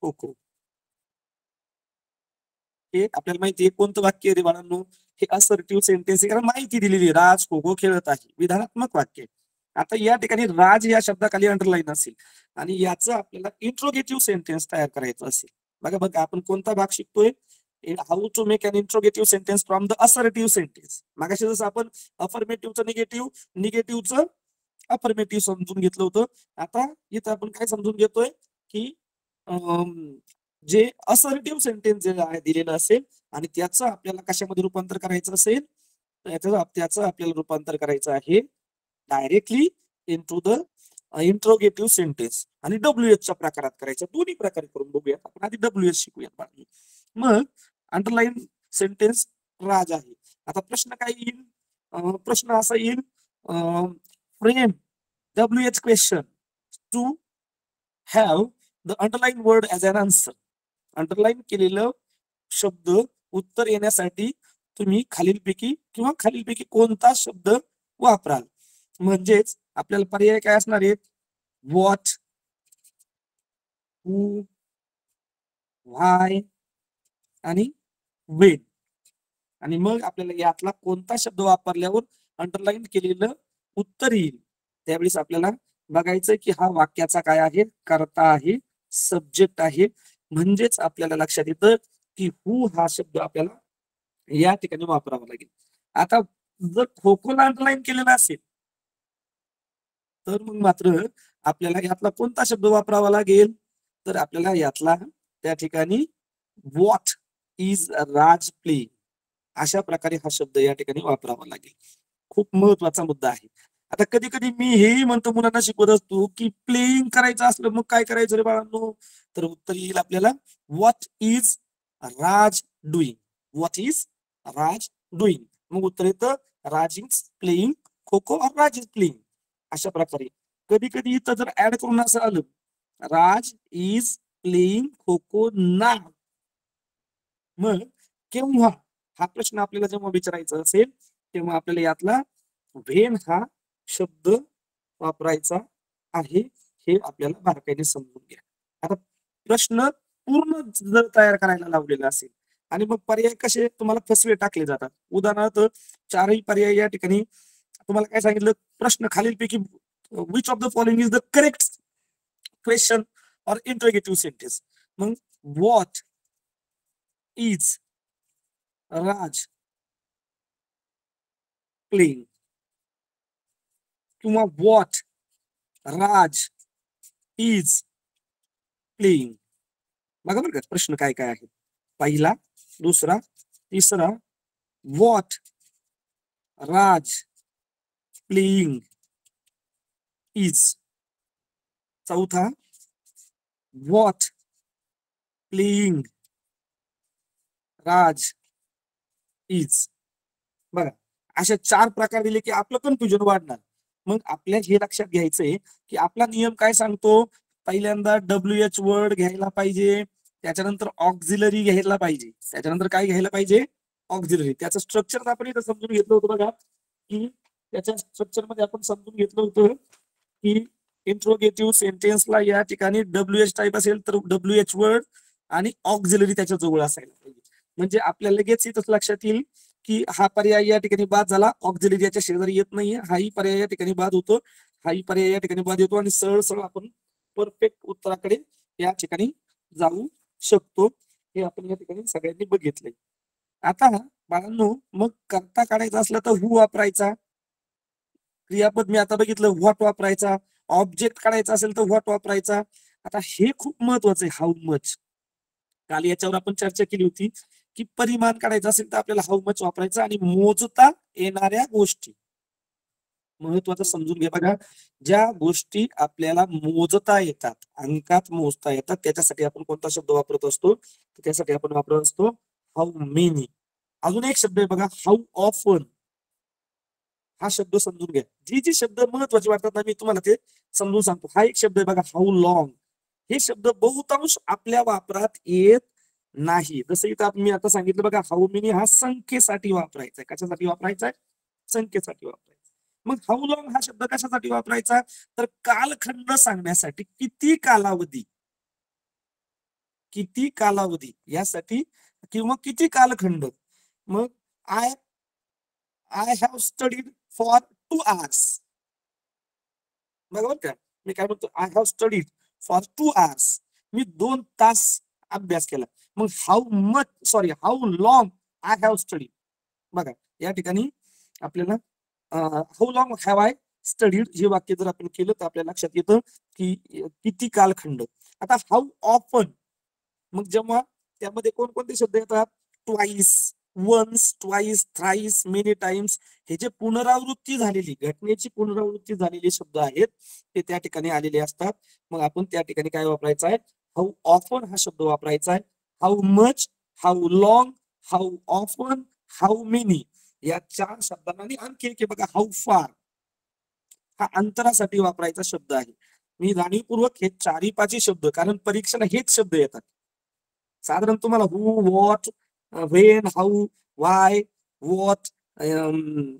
B: खो हे आपल्याला माहिती आहे कोणतं वाक्य आहे रे बाळांनो? हे असर्टिव्ह सेंटेन्स आहे. कारण माहिती दिलेली राज खो खो खेळत आहे. विधानात्मक वाक्य आता या ठिकाणी राज या शब्दाखाली अंडरलाईन असेल. आणि याचं आपल्याला इंट्रोगेटिव्ह सेंटेन्स तयार करायचं असेल. बघा बघा आपण कोणता भाग शिकतोय? How to make an interrogative sentence from the assertive sentence मागाशी जसं आपण अफर्मेटिव्हचं निगेटिव्ह निगेटिव्हचं अफर्मेटिव्ह समजून घेतलं होतं. आता इथं आपण काय समजून घेतोय की अं, जे असर्टिव्ह सेंटेन्स जे आहे दिलेलं असेल आणि त्याचं आपल्याला कशामध्ये रूपांतर करायचं असेल? याचं त्याचं आपल्याला रूपांतर करायचं आहे directly into the interrogative sentence आणि डब्ल्यू च्या प्रकारात करायचं. दोन्ही प्रकारे करून बघूयात. आपण आधी डब्ल्यू एच शिकूयात मग अंडरलाईन सेंटेन्स राज आहे. आता प्रश्न काय येईल? प्रश्न असा येईल frame W H question to the the underline as an answer. Underline केलेलं शब्द उत्तर येण्यासाठी तुम्ही खालीलपैकी किंवा खालीलपैकी कोणता शब्द वापराल. म्हणजेच आपल्याला पर्याय काय असणार आहेत? वॉट हू व्हाय आणि वेन आणि मग आपल्याला यातला कोणता शब्द वापरल्यावर अंडरलाईन केलेलं उत्तर येईल. त्यावेळेस आपल्याला बघायचं की हा वाक्याचा काय आहे? करता आहे सब्जेक्ट आहे. म्हणजेच आपल्याला लक्षात येतं की हू हा शब्द आपल्याला या ठिकाणी वापरावा लागेल. आता जर खोखोला अंडरलाईन केलेला असेल तर मग मात्र आपल्याला यातला कोणता शब्द वापरावा लागेल? तर आपल्याला यातला त्या ठिकाणी वॉट इज राज प्ले अशा प्रकारे हा शब्द या ठिकाणी वापरावा लागेल. खूप महत्त्वाचा मुद्दा आहे. आता कधी कधी मी हेही म्हणतो मुलांना शिकवत असतो की प्लेइंग करायचं असलं मग काय करायचं रे बाळांनो? तर उत्तर येईल आपल्याला what is Raj doing what is Raj doing मग उत्तर येतं राज इज प्लेइंग खो खो और राज इज प्लेइंग अशा प्रकारे. कधी कधी इथं जर ऍड करून असं आलं राज इज प्लेइंग खो खो ना मग केव्हा? हा प्रश्न आपल्याला जेव्हा विचारायचा असेल तेव्हा आपल्याला यातला व्हेन हा शब्द वापरायचा आहे हे आपल्याला बारकाईने समजून घ्या. आता प्रश्न पूर्ण जर तयार करायला लावलेला असेल आणि मग पर्याय कसे तुम्हाला फसवे टाकले जातात? उदाहरणार्थ चारही पर्याय या ठिकाणी तुम्हाला काय सांगितलं? प्रश्न खालीलपैकी which of the following is the correct question or interrogative sentence मग वॉट इज राज प्लेइंग किंवा वॉट राज इज़ प्लेइंग बघा बरं का, प्रश्न काय काय आहे? पहिला, दुसरा, तिसरा वॉट राज प्लेइंग इज़ चौथा वॉट प्लेइंग राज इज़ बघा, अशा चार प्रकार दिले की आपलं कन्फ्युजन वाढणार. मग आपल्या हे लक्षात घ्यायचंय की आपला नियम काय सांगतो? पहिल्यांदा डब्ल्यू एच वर्ड घ्यायला पाहिजे त्याच्यानंतर ऑक्झिलरी घ्यायला पाहिजे. त्याच्यानंतर काय घ्यायला पाहिजे? ऑक्झिलरी त्याचं स्ट्रक्चर आपण इथं समजून घेतलं होतं बघा की त्याच्या स्ट्रक्चरमध्ये आपण समजून घेतलं होतं की इंट्रोगेटिव्ह सेंटेन्सला या ठिकाणी डब्ल्यू एच टाईप असेल तर डब्ल्यू एच वर्ड आणि ऑक्झिलरी त्याच्याजवळ असायला पाहिजे. म्हणजे आपल्याला लगेच इथं लक्षात येईल की हा पर्याय या ठिकाणी बाद झाला. ऑक्झिलरियाच्या शेजारी येत नाहीये. हाही पर्याय या ठिकाणी बाद होतो. हाही पर्याय या ठिकाणी बाद येतो आणि सरळ सरळ आपण परफेक्ट उत्तराकडे या ठिकाणी जाऊ शकतो. हे आपण या ठिकाणी सगळ्यांनी बघितले आता बाळांनो मग करता काढायचा असला तर हु वापरायचा? क्रियापद मी आता बघितलं. व्हॉट वापरायचा? ऑब्जेक्ट काढायचा असेल तर व्हॉट वापरायचा? आता हे खूप महत्वाचं आहे. हाऊ मच काल याच्यावर आपण चर्चा केली होती. की परिमाण काढायचं असेल तर आपल्याला हाऊ मच वापरायचा आणि मोजता येणाऱ्या गोष्टी. महत्वाचं समजून घ्या बघा. ज्या गोष्टी आपल्याला मोजता येतात अंकात मोजता येतात त्याच्यासाठी आपण कोणता शब्द वापरत असतो? त्यासाठी आपण वापरत असतो हाऊ मेनी अजून एक शब्द आहे बघा हाऊ ऑफन हा शब्द समजून घ्या. जी जी शब्द महत्त्वाचे वाटतात ना मी तुम्हाला ते समजून सांगतो. हा एक शब्द आहे बघा हाऊ लॉंग हे शब्द बहुतांश आपल्या वापरात येत नाही. जसं इथं मी आता सांगितलं बघा हाऊ मिनी हा संख्येसाठी वापरायचा आहे. कशासाठी वापरायचा आहे? संख्येसाठी वापरायचा मग हाऊ लॉंग हा शब्द कशासाठी वापरायचा? तर कालखंड सांगण्यासाठी किती कालावधी? किती कालावधी? यासाठी किंवा किती कालखंड? मग I I have studied for two hours बरोबर का? मी काय म्हणतो? I have studied for two hours मी दोन तास अभ्यास केला. मग how much sorry how long I have study बघा या ठिकाणी आपल्याला how long have I studied हे वाक्य जर आपण केलं तर आपल्या लक्षात येतं की किती कालखंड. आता हाऊ ऑफन मग जेव्हा त्यामध्ये कोणकोणते शब्द येतात? Twice once twice thrice many times हे जे पुनरावृत्ती झालेली घटनेची पुनरावृत्ती झालेले शब्द आहेत ते त्या ठिकाणी आलेले असतात. मग आपण त्या ठिकाणी काय वापरायचं आहे? हाऊ ऑफन हा शब्द वापरायचा आहे? How much how long how often how many या चार शब्दांना आणि आणखी एक बघा हाऊ फार हा अंतरासाठी वापरायचा शब्द आहे. मी जाणीवपूर्वक हे चारी पाचही शब्द कारण परीक्षेला हेच शब्द येतात. साधारण तुम्हाला who what when how why what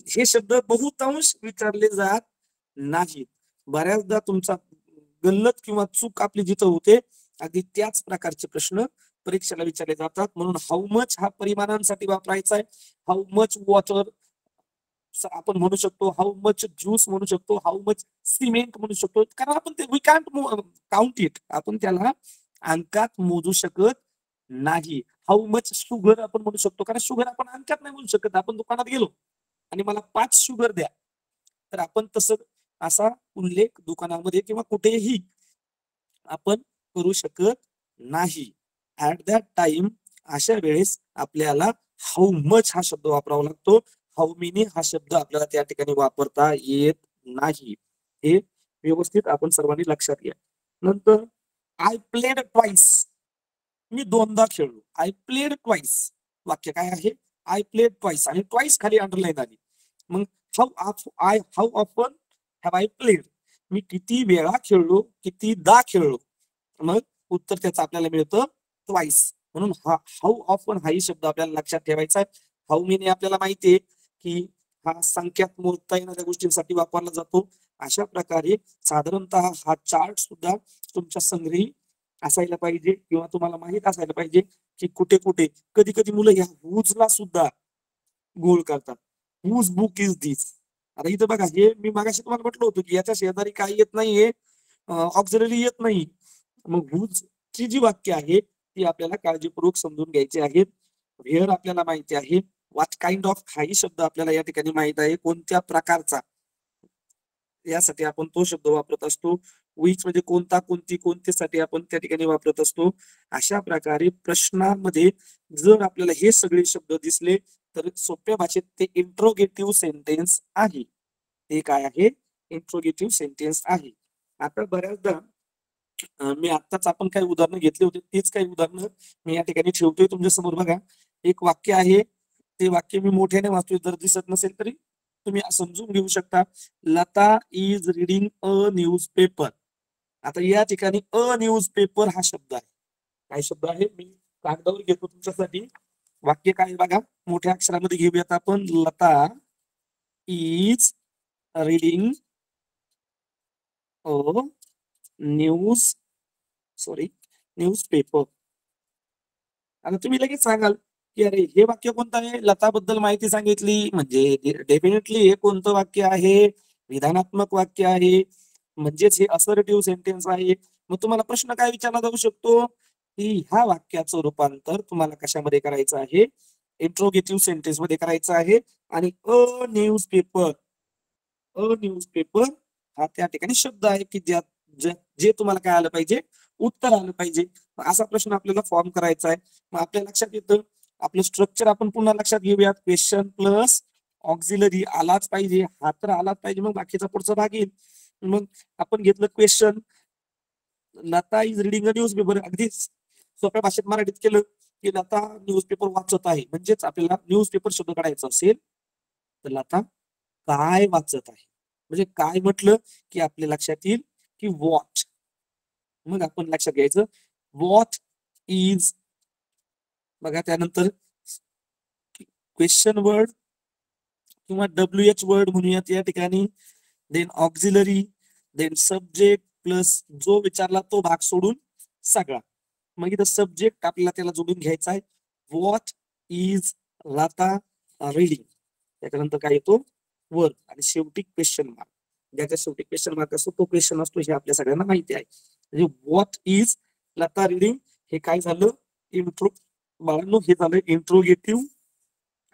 B: हे शब्द बहुतांश विचारले जात नाहीत. बऱ्याचदा तुमचा गल्लत किंवा चूक आपली जिथं होते अगदी त्याच प्रकारचे प्रश्न परीक्षेला विचारले जातात. म्हणून हाऊ मच हा परिमाणांसाठी वापरायचा आहे हाऊ मच वॉटर आपण म्हणू शकतो हाऊ मच ज्यूस म्हणू शकतो हाऊ मच सिमेंट म्हणू शकतो. कारण आपण ते वी कॅन्ट काउंट इट आपण त्याला अंकात मोजू शकत नाही. हाऊ मच शुगर आपण म्हणू शकतो. कारण शुगर आपण अंकात नाही म्हणू शकत. आपण दुकानात गेलो आणि मला पाच शुगर द्या. तर आपण तसं असा उल्लेख दुकानामध्ये किंवा कुठेही आपण करू शकत नाही. ऍट दॅट टाइम अशा वेळेस आपल्याला हाऊ मच हा शब्द वापरावा लागतो. हाऊ मिनी हा शब्द आपल्याला त्या ठिकाणी वापरता येत नाही. हे व्यवस्थित आपण सर्वांनी लक्षात घ्या. नंतर आय प्लेड ट्वाईस मी दोनदा खेळलो. आय प्लेड ट्वाईस वाक्य काय आहे? आय प्लेड ट्वाईस आणि ट्वाईस खाली अंडरलाईन आली. मग how of I how often have I played मी किती वेळा खेळलो? कितीदा खेळलो? मग उत्तर त्याचं आपल्याला मिळतं वाईस म्हणून हा हाऊ ऑफन हाही शब्द आपल्याला लक्षात ठेवायचा आहे. हाऊ मीने आपल्याला माहितीये की हा संख्यात मोजता येणाऱ्या गोष्टींसाठी वापरला जातो. अशा प्रकारे साधारणतः हा चार्ट सुद्धा तुमच्या संग्रही असायला पाहिजे किंवा तुम्हाला माहीत असायला पाहिजे की कुठे कुठे कधी कधी मुलं ह्या हुजला सुद्धा गोल करतात. हुज बुक इज दिस आता इथं बघा हे मी मागाशी तुम्हाला म्हटलं होतं की याच्या शेजारी काही येत नाहीये ऑक्झिलरी येत नाही. मग हुज ची जी वाक्य आहे ती आपल्याला काळजीपूर्वक समजून घ्यायची आहे व्हेअर आपल्याला माहिती आहे वाट काइंड ऑफ हाही शब्द आपल्याला या ठिकाणी माहीत आहे कोणत्या प्रकारचा? यासाठी आपण तो शब्द वापरत असतो. विच म्हणजे कोणता कोणती कोणतेसाठी आपण त्या ठिकाणी वापरत असतो. अशा प्रकारे प्रश्नामध्ये जर आपल्याला हे सगळे शब्द दिसले तर सोप्या भाषेत ते इंट्रोगेटिव्ह सेंटेन्स आहे. ते काय आहे? इंट्रोगेटिव्ह सेंटेन्स आहे. आता बऱ्याचदा मी आत्ताच आपण काही उदाहरणं घेतले होते तीच काही उदाहरणं मी या ठिकाणी ठेवतोय तुमच्यासमोर बघा. एक वाक्य आहे ते वाक्य मी मोठ्याने वाचतोय जर दिसत नसेल तरी तुम्ही समजून घेऊ शकता. Lata is reading a newspaper आता या ठिकाणी अ न्यूज पेपर हा शब्द आहे. काय शब्द आहे? मी कागदावर घेतो तुमच्यासाठी. वाक्य काय बघा? मोठ्या अक्षरामध्ये घेऊयात आपण. Lata is reading a news sorry newspaper आता तुम्ही लगेच सांगाल की अरे हे वाक्य कोणतं आहे? लताबद्दल माहिती सांगितली म्हणजे डेफिनेटली हे कोणतं वाक्य आहे? विधानात्मक वाक्य आहे. म्हणजेच हे असर्टिव्ह सेंटेन्स आहे. मग तुम्हाला प्रश्न काय विचारला जाऊ शकतो? की ह्या वाक्याचं रूपांतर तुम्हाला कशामध्ये करायचं आहे? इंट्रोगेटिव्ह सेंटेन्समध्ये करायचं आहे. आणि a newspaper a newspaper हा त्या ठिकाणी शब्द आहे की ज्यात जे तुम्हाला काय आलं पाहिजे उत्तर आलं पाहिजे. असा प्रश्न आपल्याला फॉर्म करायचा आहे. मग आपल्या लक्षात येतं आपलं स्ट्रक्चर आपण पुन्हा लक्षात घेऊयात. क्वेश्चन प्लस ऑक्झिलरी आलाच पाहिजे. हा तर आलाच पाहिजे. मग बाकीचा पुढचा भाग येईल. मग आपण घेतलं question Lata is reading a newspaper अगदी सोप्या भाषेत मराठीत केलं की लता न्यूज पेपर वाचत आहे. म्हणजेच आपल्याला न्यूज पेपर शोध काढायचा असेल तर लता काय वाचत आहे? म्हणजे काय म्हटलं की आपल्या लक्षात येईल? की वॉट मग आपण लक्षात घ्यायचं. वॉट इज बघा त्यानंतर क्वेश्चन वर्ड किंवा डब्ल्यू एच वर्ड म्हणूयात या ठिकाणी. Then auxiliary then subject plus जो विचारला तो भाग सोडून सगळा. मग इथं सब्जेक्ट आपल्याला त्याला जोडून घ्यायचा आहे. वॉट इज लाता रीडिंग त्याच्यानंतर काय येतो? वर्क आणि शेवटी क्वेश्चन मार्क ज्याच्या शेवटी क्वेश्चन मार्क असतो तो क्वेश्चन असतो हे आपल्या सगळ्यांना माहिती आहे. म्हणजे व्हॉट इज लता रिडिंग हे काय झालं? इंट्रो बाळांनो हे झालं इंट्रोगेटिव्ह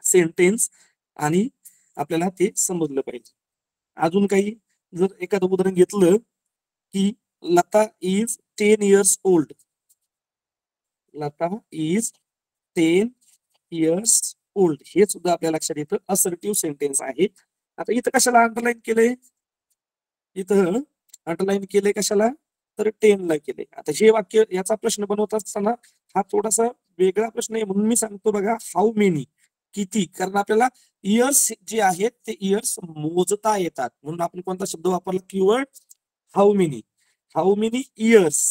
B: सेंटेन्स आणि आपल्याला ते समजलं पाहिजे. अजून काही जर एखादं उदाहरण घेतलं की Lata is ten years old Lata is ten years old हे सुद्धा आपल्या लक्षात येतं. असर्टिव्ह सेंटेन्स आहे. आता इथं कशाला अंडरलाईन केलंय? इथं अंडरलाईन केलंय कशाला? तर टेन ला केले आता हे वाक्य याचा प्रश्न बनवत असताना हा थोडासा वेगळा प्रश्न आहे म्हणून मी सांगतो बघा हाऊ मेनी किती? कारण आपल्याला इयर्स जे आहेत ते इयर्स मोजता येतात. म्हणून आपण कोणता शब्द वापरला? Keyword how many how many years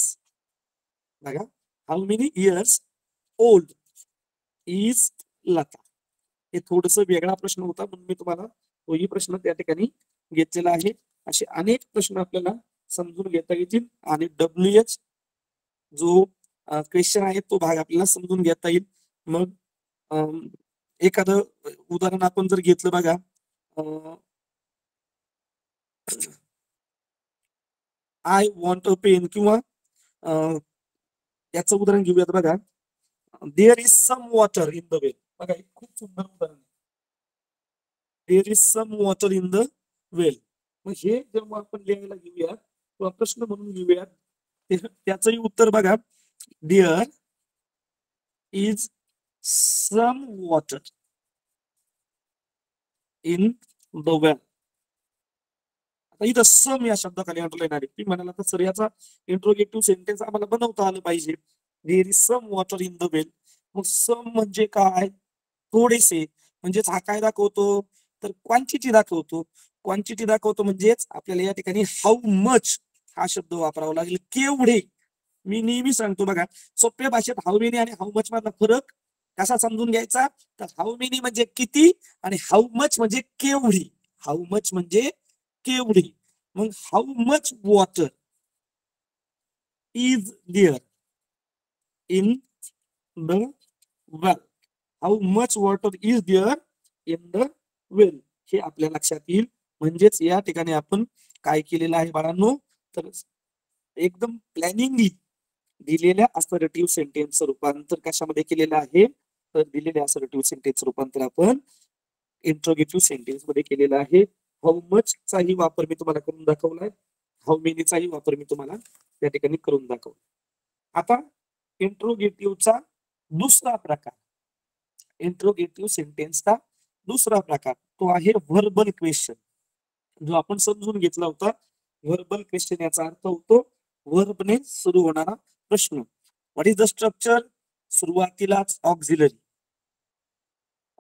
B: बघा how many years old is Lata? हे थोडस वेगळा प्रश्न होता म्हणून मी तुम्हाला तोही प्रश्न त्या ठिकाणी घेतलेला आहे. असे अनेक प्रश्न आपल्याला समजून घेता येतील आणि डब्ल्यू एच जो क्वेश्चन आहे तो भाग आपल्याला समजून घेता येईल. मग एखादं उदाहरण आपण जर घेतलं बघा आय वॉन्ट अ पेन किंवा याचं उदाहरण घेऊयात बघा. There is some water in the well बघा खूप सुंदर उदाहरण there is some water in the well मग हे जेव्हा आपण लिहायला घेऊया किंवा प्रश्न म्हणून घेऊया त्याचंही उत्तर बघा. There is some water in the well आता इथं सम या शब्दाखाली अंडरलाईन आली. ती म्हणाला तर सर याचा इंट्रोगेटिव्ह सेंटेन्स आम्हाला बनवता आलं पाहिजे. There is some water in the well मग सम म्हणजे काय? थोडेसे. म्हणजेच हा काय दाखवतो? तर क्वांटिटी दाखवतो. क्वांटिटी दाखवतो म्हणजेच आपल्याला या ठिकाणी हाऊ मच हा शब्द वापरावा लागेल. केवढे? मी नेहमी सांगतो बघा सोप्या भाषेत हाऊ मेनी आणि हाऊ मच मधला फरक कसा समजून घ्यायचा? तर हाऊ मेनी म्हणजे किती आणि हाऊ मच म्हणजे केवढी? हाऊ मच म्हणजे केवढी? मग how much water is there in the well how much water is there in the well हे आपल्या लक्षात येईल. म्हणजेच या ठिकाणी आपण काय केलेलं आहे बाळांनो? तर एकदम प्लॅनिंगली दिलेल्या असर्टिव्ह सेंटेन्सचं रूपांतर कशामध्ये केलेलं आहे? तर दिलेल्या असर्टिव्ह सेंटेन्स रूपांतर आपण इंट्रोगेटिव्ह सेंटेन्समध्ये केलेलं आहे. हाऊ मच चाही वापर मी तुम्हाला करून दाखवलाय. हाऊ मेनीचाही वापर मी तुम्हाला त्या ठिकाणी करून दाखवला आता इंट्रोगेटिव्हचा दुसरा प्रकार. इंट्रोगेटिव्ह सेंटेन्सचा दुसरा प्रकार. तो आहे व्हर्बल क्वेश्चन जो आपण समजून घेतला होता व्हर्बल क्वेश्चन याचा अर्थ होतो वर्बने सुरू होणारा प्रश्न. व्हॉट इज द स्ट्रक्चर सुरुवातीलाच ऑक्झिलरी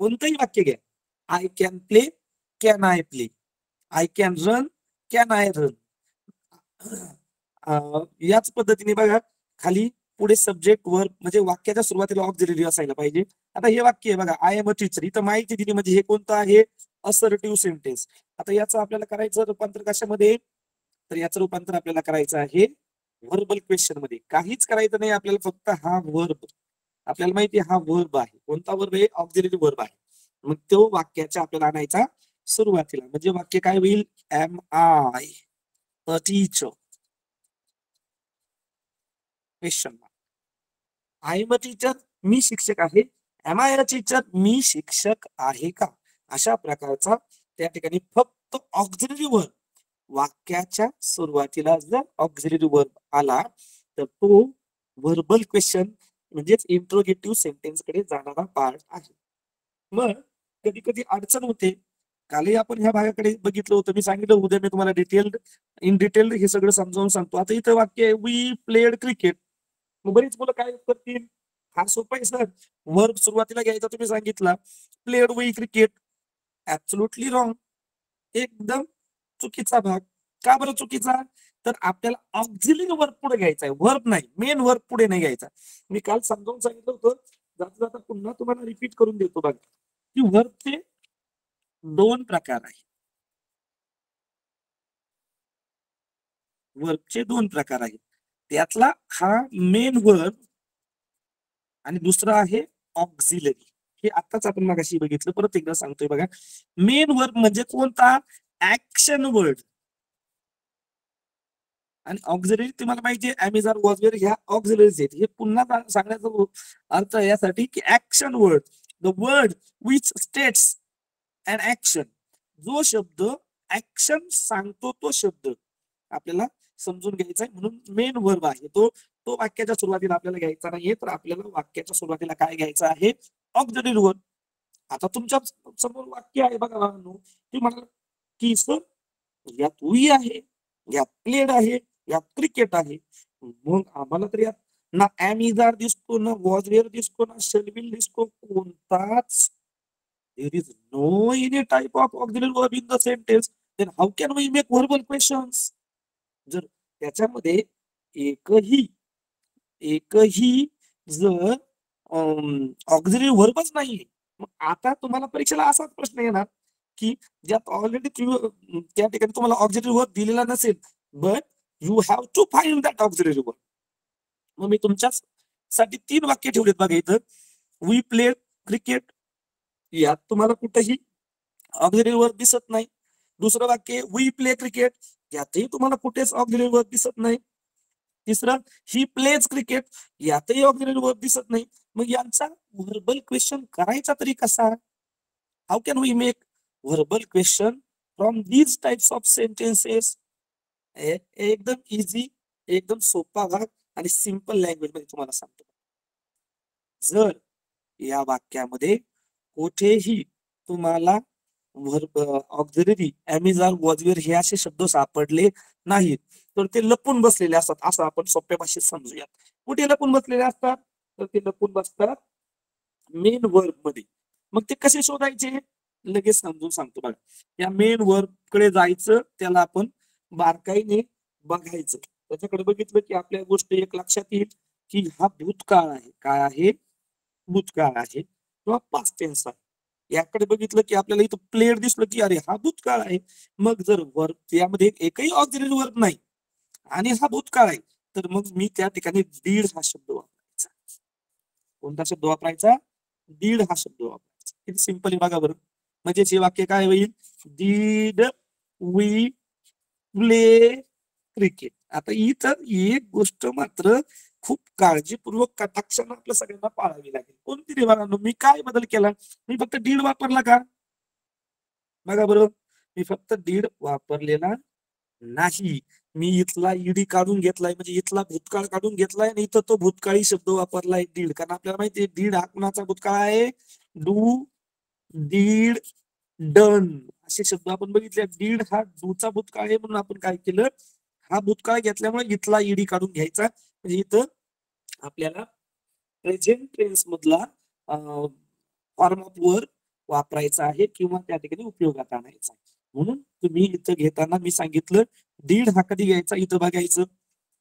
B: कोणतंही वाक्य घ्या. I can play can I play I can run can I run याच पद्धतीने बघा खाली पुढे सब्जेक्ट वर म्हणजे वाक्याच्या सुरुवातीला ऑक्झिलरी असायला पाहिजे. आता हे वाक्य आहे बघा आय एम अ टीचर इथं माहिती दिली म्हणजे हे कोणतं आहे? असर्टिव्ह सेंटेन्स आता याचं आपल्याला करायचं रूपांतर कशामध्ये? तर याचं रूपांतर आपल्याला करायचं आहे व्हर्बल क्वेश्चनमध्ये. काहीच करायचं नाही आपल्याला फक्त हा वर्ब आपल्याला माहिती आहे हा वर्ब आहे. कोणता वर्ब आहे? ऑक्झिलरी वर्ब आहे. मग तो वाक्याच्या आपल्याला आणायचा सुरुवातीला. म्हणजे वाक्य काय होईल? Am I a teacher question I am teacher मी शिक्षक आहे. एम आय अ टीचर मी शिक्षक आहे का? अशा प्रकारचा त्या ठिकाणी फक्त ऑक्झिलरी वर्ब वाक्याच्या सुरुवातीला जर ऑक्झिलरी वर्ब आला तर तो व्हर्बल क्वेश्चन म्हणजेच इंट्रोगेटिव्ह सेंटेन्सकडे जाणारा पार्ट आहे. मग कधी कधी अडचण होते. कालही आपण ह्या भागाकडे बघितलं होतं. मी सांगितलं उद्या मी तुम्हाला डिटेल्ड इन डिटेल हे सगळं समजावून सांगतो. आता इथं वाक्य आहे वी प्लेड क्रिकेट मग बरीच मुलं काय करतील? हा सोपा आहे सर. वर्ब सुरुवातीला घ्यायचा तुम्ही सांगितला. Played we cricket absolutely wrong एकदम चुकीचा भाग. का बरं चुकीचा? तर आपल्याला ऑक्झिलिन वर्ब पुढे घ्यायचा आहे वर्ब नाही. मेन वर्ब पुढे नाही घ्यायचा. मी काल समजावून सांगितलं होतं. जाता जाता पुन्हा तुम्हाला रिपीट करून देतो बघा. की वर्बचे दोन प्रकार आहेत. वर्बचे दोन प्रकार आहेत. त्यातला हा मेन वर्ब आणि दुसरा आहे ऑक्झिलरी हे आताच आपण मागाशी बघितलं. परत एकदा सांगतोय बघा. मेन वर्ब म्हणजे कोणता? ऍक्शन वर्ड आणि ऑक्झिलरी तुम्हाला माहिती आहे अमेझॉन वॉजवेअर ह्या ऑक्झिलरीज आहेत. हे पुन्हा सांगण्याचा अर्थ यासाठी की action word the word which states and action जो शब्द ऍक्शन सांगतो तो शब्द आपल्याला समजून घ्यायचा आहे. म्हणून मेन वर्ब आहे तो. तो वाक्याच्या सुरुवातीला आपल्याला घ्यायचा नाहीये तर आपल्याला वाक्याच्या सुरुवातीला काय घ्यायचं आहे? ऑक्झिलरी वर्ब आता तुमच्यासमोर वाक्य आहे बघा ते म्हणाल की सर यात वी आहे यात प्लेड आहे यात क्रिकेट आहे. मग आम्हाला तर यात ना ऍमिजार दिसतो ना वॉजवेअर दिसतो ना शेलविल दिसतो. कोणताच there is no any type of auxiliary verb in the sentence then how can we make verbal questions जर त्याच्यामध्ये एकही एकही जर ऑक्झिलरी वर्बच नाहीये. मग आता तुम्हाला परीक्षेला असाच प्रश्न येणार की ज्यात ऑलरेडी त्या ठिकाणी तुम्हाला ऑक्झिलरी वर्ब दिलेला नसेल but you have to find that auxiliary verb मग मी तुमच्या साठी तीन वाक्य ठेवलेत बघा इथं. वी प्ले क्रिकेट यात तुम्हाला कुठेही ऑक्झिलरी वर्ब दिसत नाही. दुसरं वाक्य वी प्ले क्रिकेट यातही तुम्हाला कुठेच ऑक्झिलरी वर्ब दिसत नाही. तिसरं ही प्लेज क्रिकेट यातही ऑक्झिलरी वर्ब दिसत नाही. मग यांचा व्हर्बल क्वेश्चन करायचा तरी कसा? How can we make verbal question from these types of sentences एकदम इझी एकदम सोपा भाग आणि सिंपल लँग्वेजमध्ये तुम्हाला सांगतो. जर या वाक्यामध्ये कुठेही तुम्हाला ऑक्झरी अमेझॉन वॉजवेअर हे असे शब्द सापडले नाहीत तर ते लपून बसलेले असतात असं आपण सोप्या भाषेत समजूयात. कुठे लपून बसलेले असतात? तर ते लपून बसतात मेन वर्बमध्ये. मग ते कसे शोधायचे? लगेच समजून सांगतो बघा. या मेन वर्बकडे जायचं त्याला आपण बारकाईने बघायचं. त्याच्याकडे बघितलं की आपल्या गोष्ट एक लक्षात येईल की हा भूतकाळ आहे. काय आहे? भूतकाळ आहे. किंवा पास्ट टेन्स आहे. याकडे बघितलं की आपल्याला इथं प्लेट दिसलं की अरे हा भूतकाळ आहे. मग जर वर्ब यामध्ये एकही ऑक्झिलरी वर्ब नाही आणि हा भूतकाळ आहे तर मग मी त्या ठिकाणी दीड हा शब्द वापरायचा कोणता शब्द वापरायचा? दीड हा शब्द वापरायचा. किती सिंपल बघा बरं. म्हणजे हे वाक्य काय होईल? दीड वी प्ले क्रिकेट. आता इथं एक गोष्ट मात्र खूप काळजीपूर्वक कटाक्षानं आपल्या सगळ्यांना पाळावी लागेल. कोणती रे बघा मी काय बदल केला? मी फक्त दीड वापरला का? बघा बरोबर मी फक्त दीड वापरलेला नाही. मी इथला ईडी काढून घेतलाय म्हणजे इथला भूतकाळ काढून घेतलाय आणि इथं तो भूतकाळी शब्द वापरलाय दीड. कारण आपल्याला माहितीये दीड हा कुणाचा भूतकाळ आहे? डू दीड डन. असे शब्द आपण बघितले. दीड हा डूचा भूतकाळ आहे म्हणून आपण काय केलं? हा भूतकाळ घेतल्यामुळे इथला ईडी काढून घ्यायचा. म्हणजे इथं आपल्याला प्रेझेंट टेन्स मधला फॉर्म ऑफ वर वापरायचा आहे किंवा त्या ठिकाणी उपयोगात आणायचा म्हणून तुम्ही इथं घेताना मी सांगितलं दीड हा कधी घ्यायचा इथं बघायचं.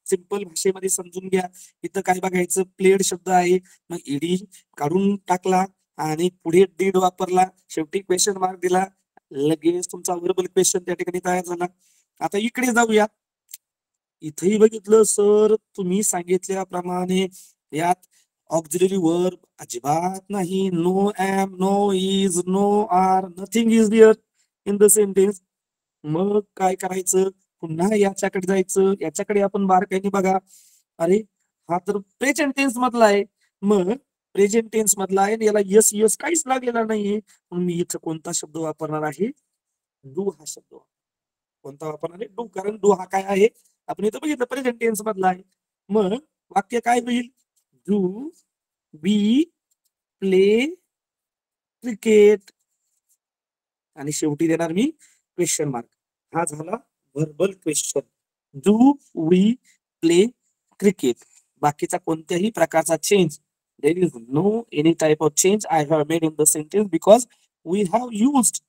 B: सिंपल भाषेमध्ये समजून घ्या. इथं काय बघायचं? प्लेड शब्द आहे. मग इडी काढून टाकला आणि पुढे दीड वापरला. शेवटी क्वेश्चन मार्क दिला. लगेच तुमचा वर्बल क्वेश्चन त्या ठिकाणी तयार झाला. आता इकडे जाऊया. इथेही बघितलं सर तुम्ही सांगितल्याप्रमाणे यात ऑक्झिलरी वर्ब अजिबात नाही. No am no is no are nothing is there in the sentence मग काय करायचं? पुन्हा याच्याकडे जायचं याच्याकडे आपण बारकाईने बघा. अरे हा तर प्रेझेंट टेन्स मधला आहे. मग प्रेझेंट टेन्स मधला आहे याला यस यस काहीच लागलेला नाहीये. म्हणून मी इथं कोणता शब्द वापरणार आहे? डू हा शब्द. कोणता वापरणार आहे? डू. कारण डू हा काय आहे? आपण इथं बघितलं प्रेझेंट टेन्स मधला आहे. मग वाक्य काय होईल? Do we play cricket. आणि शेवटी देणार मी क्वेश्चन मार्क हा झाला verbal question do we play cricket बाकीचा कोणत्याही प्रकारचा change there is no any type of change I have made in the sentence because we have used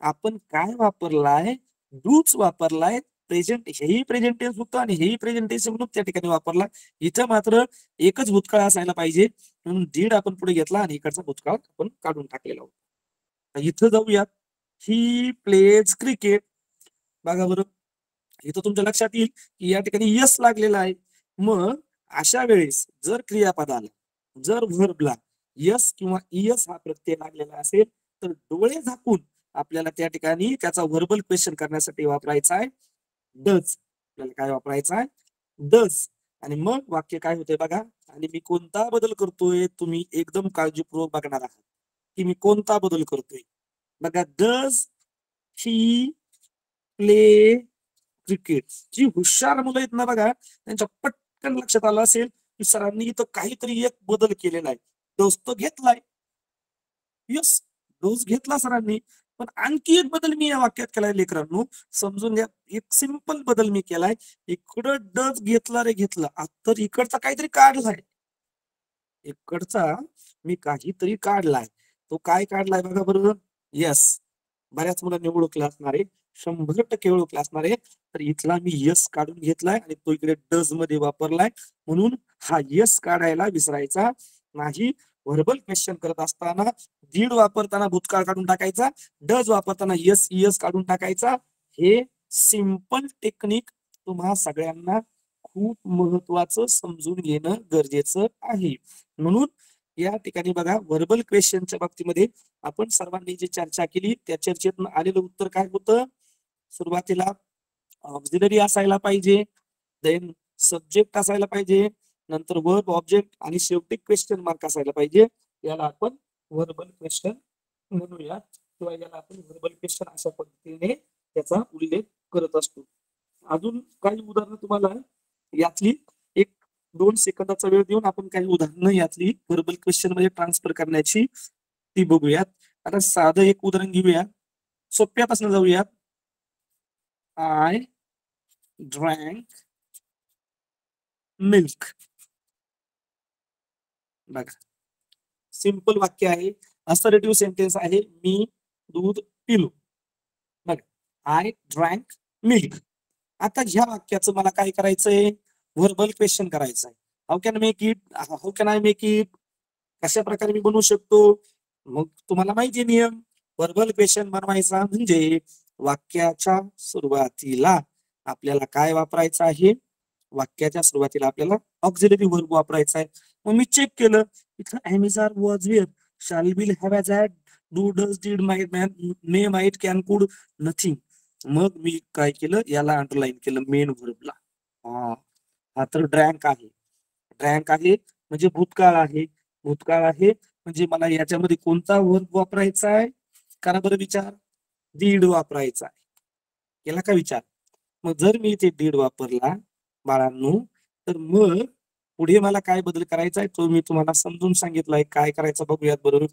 B: आपण काय वापरलाय? डूच वापरलाय. प्रेझेंट हेही प्रेझेंटेन्स होतं आणि हेही प्रेझेंटेशन म्हणून त्या ठिकाणी वापरला. इथं मात्र एकच भूतकाळ असायला पाहिजे. म्हणून दीड आपण पुढे घेतला आणि इकडचा भूतकाळ आपण काढून टाकलेला होता. इथं जाऊयात. ही प्लेज क्रिकेट बघा बरं. इथं तुमच्या लक्षात येईल की या ठिकाणी यस लागलेला आहे. मग अशा वेळेस जर क्रियापद आला जर व्हर्बला यस किंवा इयस हा प्रत्यय लागलेला असेल तर डोळे झाकून आपल्याला त्या ठिकाणी त्याचा व्हर्बल क्वेश्चन करण्यासाठी वापरायचा आहे. डज आपल्याला काय वापरायचं आहे? डज आणि मग वाक्य काय होते बघा. आणि मी कोणता बदल करतोय? तुम्ही एकदम काळजीपूर्वक बघणार आहात की मी कोणता बदल करतोय. बघा डज ही प्ले क्रिकेट जी हुशार मुलं आहेत ना बघा त्यांच्या पटकन लक्षात आलं असेल की सरांनी इथं काहीतरी एक बदल केलेला आहे डोस तो घेतलाय. यस डोस घेतला सरांनी पण आणखी एक बदल मी या वाक्यात केलाय लेकरांनो. समजून घ्या एक सिंपल बदल मी केलाय. इकडं डस घेतला रे घेतला. तर इकडचा काहीतरी काढलाय. इकडचा मी काहीतरी काढलाय. तो काय काढलाय बघा बरोबर यस बऱ्याच मुलांनी ओळखला असणार आहे. शंभर टक्के ओळखलं असणार आहे तर इथला मी यस काढून घेतलाय आणि तो इकडे डजमध्ये वापरलाय. म्हणून हा यस काढायला विसरायचा नाही. व्हर्बल क्वेश्चन करत असताना दीड वापरताना भूतकाळ काढून टाकायचा. डज वापरताना यस यस काढून टाकायचा. हे सिंपल टेक्निक तुम्हा सगळ्यांना खूप महत्वाचं समजून घेणं गरजेचं आहे. म्हणून या ठिकाणी बघा व्हर्बल क्वेश्चनच्या बाबतीमध्ये आपण सर्वांनी जी चर्चा केली त्या चर्चेतून आलेलं उत्तर काय होतं? सुरुवातीला ऑक्झिलरी असायला पाहिजे देन सब्जेक्ट असायला पाहिजे नंतर वर्ब ऑब्जेक्ट आणि शेवटी क्वेश्चन मार्क असायला पाहिजे. याला आपण व्हर्बल क्वेश्चन म्हणूया किंवा याला आपण व्हर्बल क्वेश्चन अशा पद्धतीने त्याचा उल्लेख करत असतो. अजून काही उदाहरणं तुम्हाला यातली एक दोन सेकंदाचा वेळ देऊन आपण काही उदाहरणं यातली व्हर्बल क्वेश्चनमध्ये ट्रान्सफर करण्याची ती बघूयात. आता साधं एक उदाहरण घेऊया. सोप्यापासून जाऊयात. आय drank मिल्क बघा. सिंपल वाक्य आहे. असरेटिव्ह सेंटेन्स आहे. मी दूध पिलो. बघा. आय ड्रँक मिल्क आता ह्या वाक्याचं मला काय करायचंय? व्हर्बल क्वेश्चन करायचंय. How can make it how can I make it कशा प्रकारे मी बनवू शकतो? मग तुम्हाला माहिती आहे नियम. व्हर्बल क्वेश्चन बनवायचा म्हणजे वाक्याच्या सुरुवातीला आपल्याला काय वापरायचं आहे? वाक्याच्या सुरुवातीला आपल्याला ऑक्झिलरी वर्ब वापरायचा आहे. मग मी चेक केलं इथं am is are was were shall will have has had do does did might man may might can could nothing मग मी काय केलं? याला अंडरलाईन केलं मेन व्हर्बला हा. हा तर ड्रँक आहे. ड्रँक आहे म्हणजे भूतकाळ आहे. भूतकाळ आहे म्हणजे मला याच्यामध्ये कोणता वर्ब वापरायचा आहे? करा बरं विचार. दीड वापरायचा आहे. केला का विचार? मग जर मी इथे दीड वापरला बाळांनो तर मग पुढे मला काय बदल करायचा आहे? तो मी तुम्हाला समजून सांगितलाय. काय करायचं बघूयात बरोबर.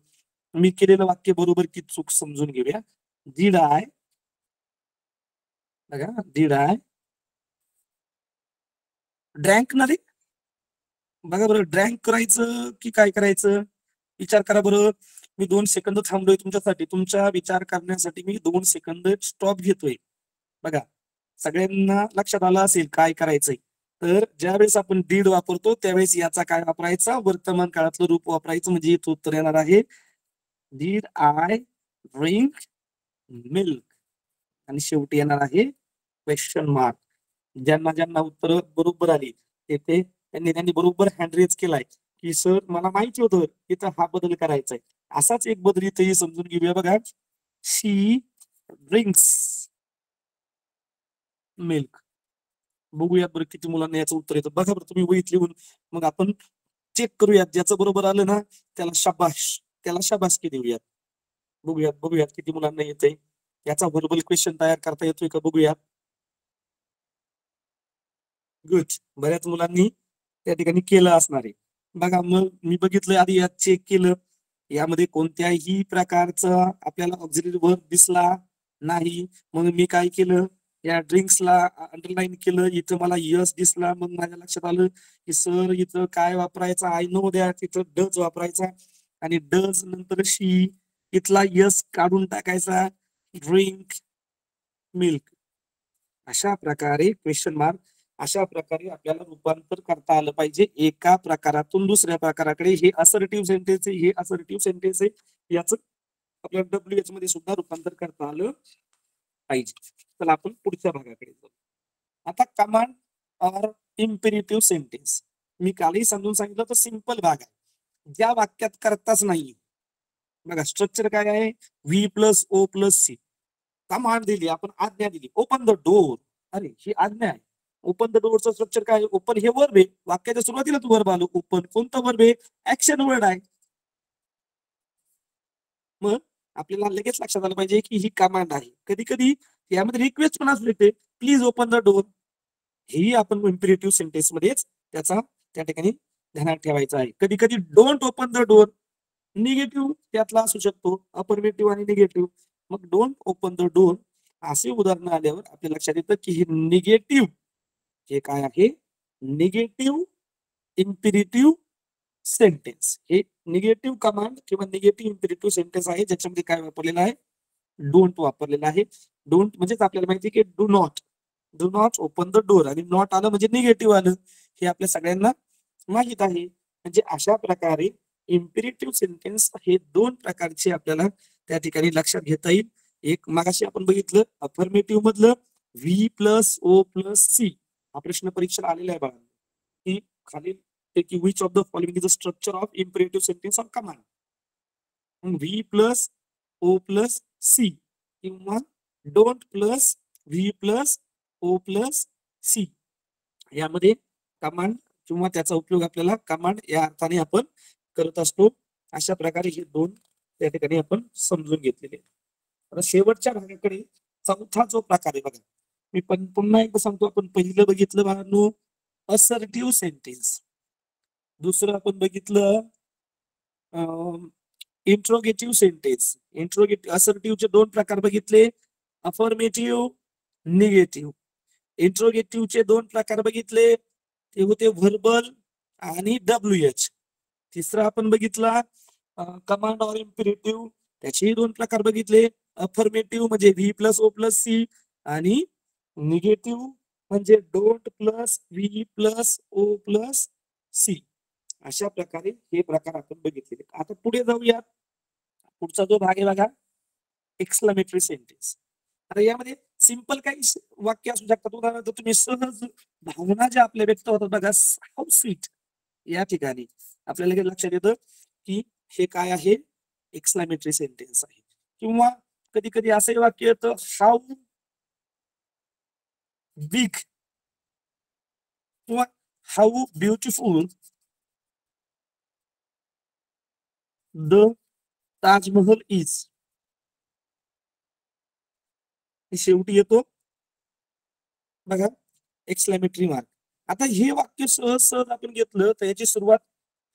B: मी केलेलं वाक्य बरोबर की चूक समजून घेऊया. दीड आय बघा दीड आय ड्रँक ना रे. बघा बरं ड्रँक करायचं की काय करायचं? विचार करा बरं. मी दोन सेकंद थांबलोय तुमच्यासाठी. तुमचा विचार करण्यासाठी मी दोन सेकंद स्टॉप घेतोय. बघा सगळ्यांना लक्षात आलं असेल काय करायचंय. तर ज्यावेळेस आपण दीड वापरतो त्यावेळेस याचा काय वापरायचा? वर्तमान काळातलं रूप वापरायचं म्हणजे इथं उत्तर येणार आहे. दीड आय ड्रिंक मिल्क. आणि शेवटी येणार आहे क्वेश्चन मार्क ज्यांना ज्यांना उत्तर बरोबर आली तेथे त्यांनी त्यांनी बरोबर हँड रेज केलाय. की सर मला माहिती होतं इथं हा बदल करायचा आहे असाच एक बदल इथेही समजून घेऊया बघा. शी ड्रिंक्स मिल्क बघूयात बरं किती मुलांना याचं उत्तर येतं. बघा बरं तुम्ही वहीत लिहून. मग आपण चेक करूयात. ज्याचं बरोबर आलं ना त्याला शाबाश त्याला शाबासकी देऊयात. बघूयात बघूयात किती मुलांना येतंय. याचा व्हर्बल क्वेश्चन तयार करता येतोय का बघूयात. गुड बऱ्याच मुलांनी त्या ठिकाणी केलं असणार आहे. बघा मग मी बघितलं आधी यात चेक केलं. यामध्ये कोणत्याही प्रकारचा आपल्याला ऑक्झिलरी वर्ब दिसला नाही. मग मी काय केलं? या ड्रिंक्सला अंडरलाईन केलं. इथं मला यस दिसला. मग माझ्या लक्षात आलं की सर इथं काय वापरायचं? आय नो द्या तिथं डज वापरायचा. आणि डज नंतर शी इथला यस काढून टाकायचा. ड्रिंक मिल्क अशा प्रकारे क्वेश्चन मार्क अशा प्रकारे आपल्याला रूपांतर करता आलं पाहिजे. एका प्रकारातून दुसऱ्या प्रकाराकडे. हे असर्टिव्ह सेंटेन्स आहे. हे असर्टिव्ह सेंटेन्स आहे. याच आपल्याला डब्ल्यू एच मध्ये सुद्धा रूपांतर करता आलं पाहिजे. चला आपण पुढच्या भागाकडे जाऊ. आता कमांड ऑर इम्पेरेटिव्ह सेंटेन्स मी कालही समजून सांगितलं तर सिंपल भाग आहे. ज्या वाक्यात करताच नाही बघा स्ट्रक्चर काय आहे? V plus O plus C command दिली आपण आज्ञा दिली. ओपन द डोर अरे ही आज्ञा आहे. ओपन द डोअरचं स्ट्रक्चर काय? ओपन हे वर्ब आहे. वाक्याच्या सुरुवातीला तू वर्ब आलो. ओपन कोणतं वर्ब आहे? ऍक्शन वर्ड आहे. मग आपल्याला लगेच लक्षात आलं पाहिजे की ही कमांड आहे. कधी कधी यामध्ये रिक्वेस्ट पण असू शकते. प्लीज ओपन द डोर हेही आपण इम्पेरेटिव्ह सेंटेन्स मध्येच त्याचा त्या ठिकाणी ध्यानात ठेवायचा आहे. कधी कधी don't open the door negative त्यातला असू शकतो. अपरमेटिव्ह आणि निगेटिव्ह मग डोंट ओपन द डोर असे उदाहरण आल्यावर आपल्या लक्षात येतं की हे निगेटिव्ह हे काय आहे? निगेटिव्ह इम्पेरेटिव्ह सेंटेन्स हे निगेटिव्ह कमांड किंवा निगेटिव्ह इम्पिरिटिव्ह सेंटेन्स आहे ज्याच्यामध्ये काय वापरलेलं आहे? डोंट वापरलेला आहे. डोंट म्हणजेच आपल्याला माहिती आहे की do not do not open the door आणि नॉट आलं म्हणजे निगेटिव्ह आलं. हे आपल्या सगळ्यांना माहीत आहे. म्हणजे अशा प्रकारे इम्पिरेटिव्ह सेंटेन्स हे दोन प्रकारचे आपल्याला त्या ठिकाणी लक्षात घेता येईल. एक मागाशी आपण बघितलं अफर्मेटिव्ह मधलं V plus O plus C हा प्रश्न परीक्षेला आलेला आहे बाळा की खालील पैकी which of the following is the structure of imperative sentence of command V plus O plus C किंवा don't plus V plus O plus C यामध्ये कमांड किंवा त्याचा उपयोग आपल्याला कमांड या अर्थाने आपण करत असतो. अशा प्रकारे हे दोन त्या ठिकाणी आपण समजून घेतलेले आता शेवटच्या भागाकडे चौथा जो प्रकार आहे बघा. मी पण पुन्हा एकदा सांगतो आपण पहिलं बघितलं बाळांनो असर्टिव्ह सेंटेन्स दुसरं आपण बघितलं इंट्रोगेटिव्ह सेंटेन्स इंट्रोगेटिव्ह असर्टिव्हचे दोन प्रकार बघितले अफर्मेटिव्ह निगेटिव्ह इंट्रोगेटिव्हचे दोन प्रकार बघितले ते होते व्हर्बल आणि डब्ल्यू एच तिसरा आपण बघितला कमांड ऑर इम्पिरेटिव्ह त्याचेही दोन प्रकार बघितले अफर्मेटिव्ह म्हणजे V plus O plus C आणि निगेटिव्ह म्हणजे don't plus V plus O plus C. अशा प्रकारे हे प्रकार आपण बघितलेले. आता पुढे जाऊयात. पुढचा जो भाग आहे बघा एक्सक्लामेटरी सेंटेन्स आता यामध्ये सिंपल काही वाक्य असू शकतात. उदाहरणार्थ तुम्ही सहज भावना ज्या आपल्या व्यक्त होतात बघा हाऊ स्वीट या ठिकाणी आपल्याला हे लक्षात येतं की हे काय आहे? एक्सक्लामेटरी सेंटेन्स आहे. किंवा कधी कधी असंही वाक्य येतं हाऊ बिग किंवा how beautiful the Taj Mahal is शेवटी येतो. बघा एक्सक्लामेटरी मार्क आता हे वाक्य सहज सहज आपण घेतलं तर याची सुरुवात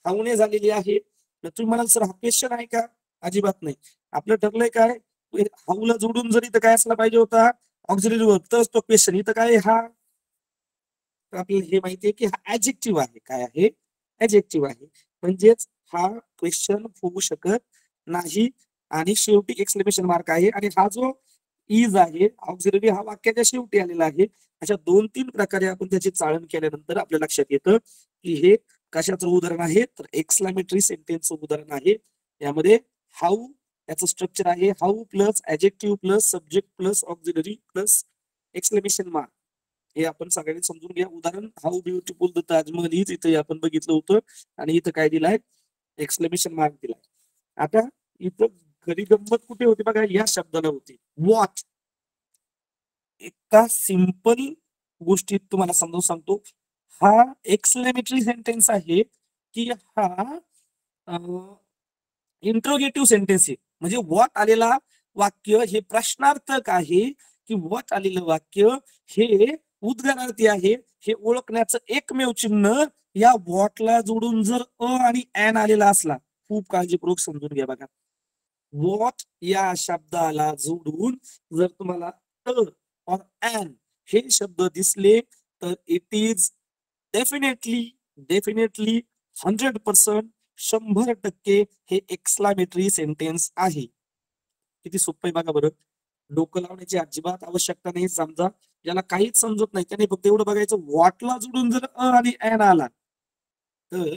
B: हाऊने झालेली आहे. तर तुम्ही म्हणाल सर हा क्वेश्चन आहे का? अजिबात नाही. आपलं ठरलंय काय? हाऊला जोडून जरी तर काय असला पाहिजे होता ऑक्झिलरी वर्ब तर तो क्वेश्चन इथं काय हा तर आपल्याला हे माहिती आहे की हा ऍजेक्टिव्ह आहे. काय आहे? ऍजेक्टिव्ह आहे. म्हणजेच हा क्वेश्चन होऊ शकत नाही. आणि शेवटी एक्सप्लेनेशन मार्क आहे. आणि हा जो इज आहे ऑक्झिलरी हा वाक्याच्या शेवटी आलेला आहे. अशा दोन तीन प्रकारे आपण त्याची चाळण केल्यानंतर आपल्या लक्षात येतं की हे कशाचं उदाहरण आहे? तर एक्सलामेटरी सेंटेन्सचं उदाहरण आहे. यामध्ये हाऊ याचं स्ट्रक्चर आहे how plus adjective plus subject plus auxiliary plus explanation mark हे आपण सगळ्यांनी समजून घ्या. उदाहरण how beautiful the Taj Mahal is इथं आपण बघितलं होतं. आणि इथं काय दिलाय? एक्सप्लेनेशन मार्क दिलाय. आता इथं खरी गंमत कुठे होती बघा? या शब्दाला होती. वॉच एका सिंपल गोष्टीत तुम्हाला समजावून सांगतो. हा एक्सलेमेटरी सेंटेन्स आहे की हा इंट्रोगेटिव्ह सेंटेन्स आहे. म्हणजे वॉट आलेला वाक्य हे प्रश्नार्थक आहे की वॉट आलेलं वाक्य हे उद्गारार्थी आहे हे ओळखण्याचं एकमेव चिन्ह या वॉटला जोडून जर अ आणि एन आलेला असला खूप काळजीपूर्वक समजून घ्या बघा. वॉट या शब्दाला जोडून जर तुम्हाला अ और एन हे शब्द दिसले तर it is definitely definitely hundred percent शंभर टक्के हे एक्सक्लामेटरी सेंटेन्स आहे. किती सोपं आहे बघा बरं. डोकं लावण्याची अजिबात आवश्यकता नाही समजा. ज्याला काहीच समजत नाही. त्याने फक्त एवढं बघायचं वॉटला जोडून जर अ आणि एन आला. तर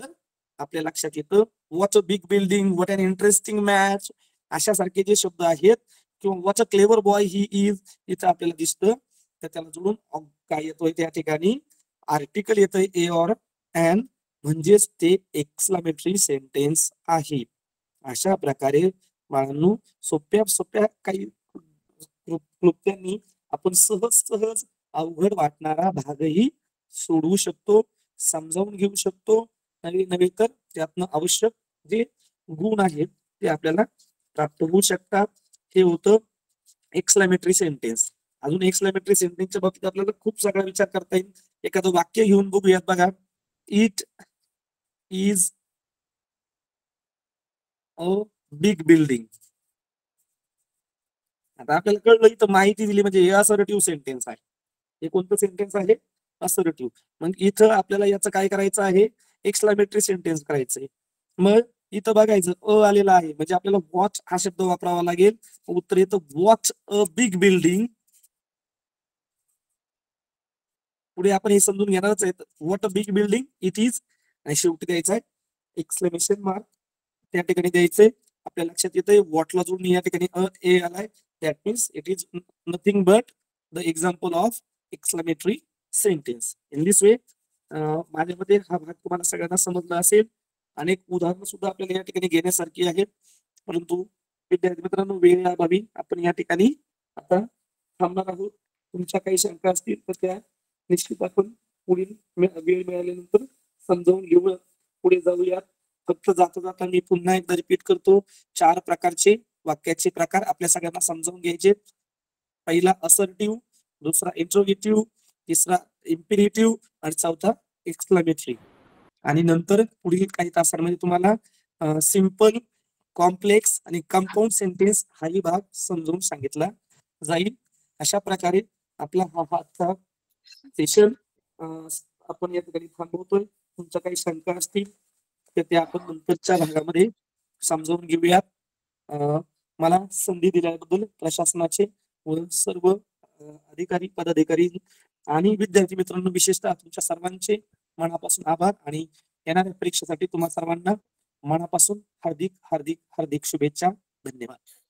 B: आपल्या लक्षात येतं what a big building what an interesting match अशासारखे जे शब्द आहेत किंवा what a clever boy he is इथं आपल्याला दिसतं. तर त्याला जोडून काय येतोय त्या ठिकाणी? आर्टिकल येतोय ए ऑर एन म्हणजेच ते एक्सक्लामेटरी सेंटेन्स आहे. अशा प्रकारे बाळांनो सोप्या सोप्या काही क्लुप्त्यांनी आपण सहज सहज अवघड वाटणारा भागही सोडवू शकतो समजावून घेऊ शकतो. नवे नव्हे तर त्यातनं आवश्यक जे गुण आहेत ते आपल्याला प्राप्त होऊ शकतात. हे होतं एक्सक्लामेटरी सेंटेन्स अजून एक्सक्लामेटरी सेंटेन्सच्या बाबतीत आपल्याला खूप सगळा विचार करता येईल. एखादं वाक्य घेऊन बघूयात बघा. It is a big building आता आपल्याला कळलं इथं माहिती दिली म्हणजे हे असर्टिव्ह सेंटेन्स आहे. हे कोणतं सेंटेन्स आहे? असर्टिव्ह मग इथं आपल्याला याचं काय करायचं आहे? एक्सलामेटरी सेंटेन्स करायचंय. मग इथं बघायचं अ आलेला आहे. म्हणजे आपल्याला वॉच हा शब्द वापरावा लागेल. उत्तर येतं वॉच अ बिग बिल्डिंग पुढे आपण हे समजून घेणारच आहे. What a big building it is आणि शेवटी द्यायचा आहे एक्सप्लेनेशन मार्क त्या ठिकाणी द्यायचंय. आपल्या लक्षात येतंय वॉटला जोडून या ठिकाणी अ ए आलाय. That means it is nothing but the example of explanatory sentence in this way माझ्या मते हा भाग तुम्हाला सगळ्यांना समजला असेल. अनेक उदाहरणं सुद्धा आपल्याला या ठिकाणी घेण्यासारखी आहेत. परंतु विद्यार्थी मित्रांनो वेळ अभावी. आपण या ठिकाणी आता थांबणार आहोत. तुमच्या काही शंका असतील तर त्या निश्चित आपण पुढील वेळ मिळाल्यानंतर समजावून घेऊया. पुढे जाऊयात. फक्त जाता जाता मी पुन्हा एकदा रिपीट करतो. चार प्रकारचे वाक्याचे प्रकार आपल्या सगळ्यांना समजावून घ्यायचे. पहिला असर्टिव्ह दुसरा इंट्रोगेटिव्ह तिसरा इम्पिरेटिव्ह आणि चौथा एक्सक्लामेटरी आणि नंतर पुढील काही तासांमध्ये तुम्हाला सिंपल कॉम्प्लेक्स आणि कंपाऊंड सेंटेन्स हाही भाग समजावून सांगितला जाईल. अशा प्रकारे आपला हा आजचा सेशन आपण या ठिकाणी थांबवतोय. तुमच्या काही शंका असतील तर त्या आपण नंतरच्या भागामध्ये समजावून घेऊयात. मला संधी दिल्याबद्दल प्रशासनाचे व सर्व अधिकारी पदाधिकारी आणि विद्यार्थी मित्रांनो विशेषतः तुमच्या सर्वांचे मनापासून आभार आणि येणाऱ्या परीक्षेसाठी तुम्हा सर्वांना मनापासून हार्दिक हार्दिक हार्दिक शुभेच्छा. धन्यवाद.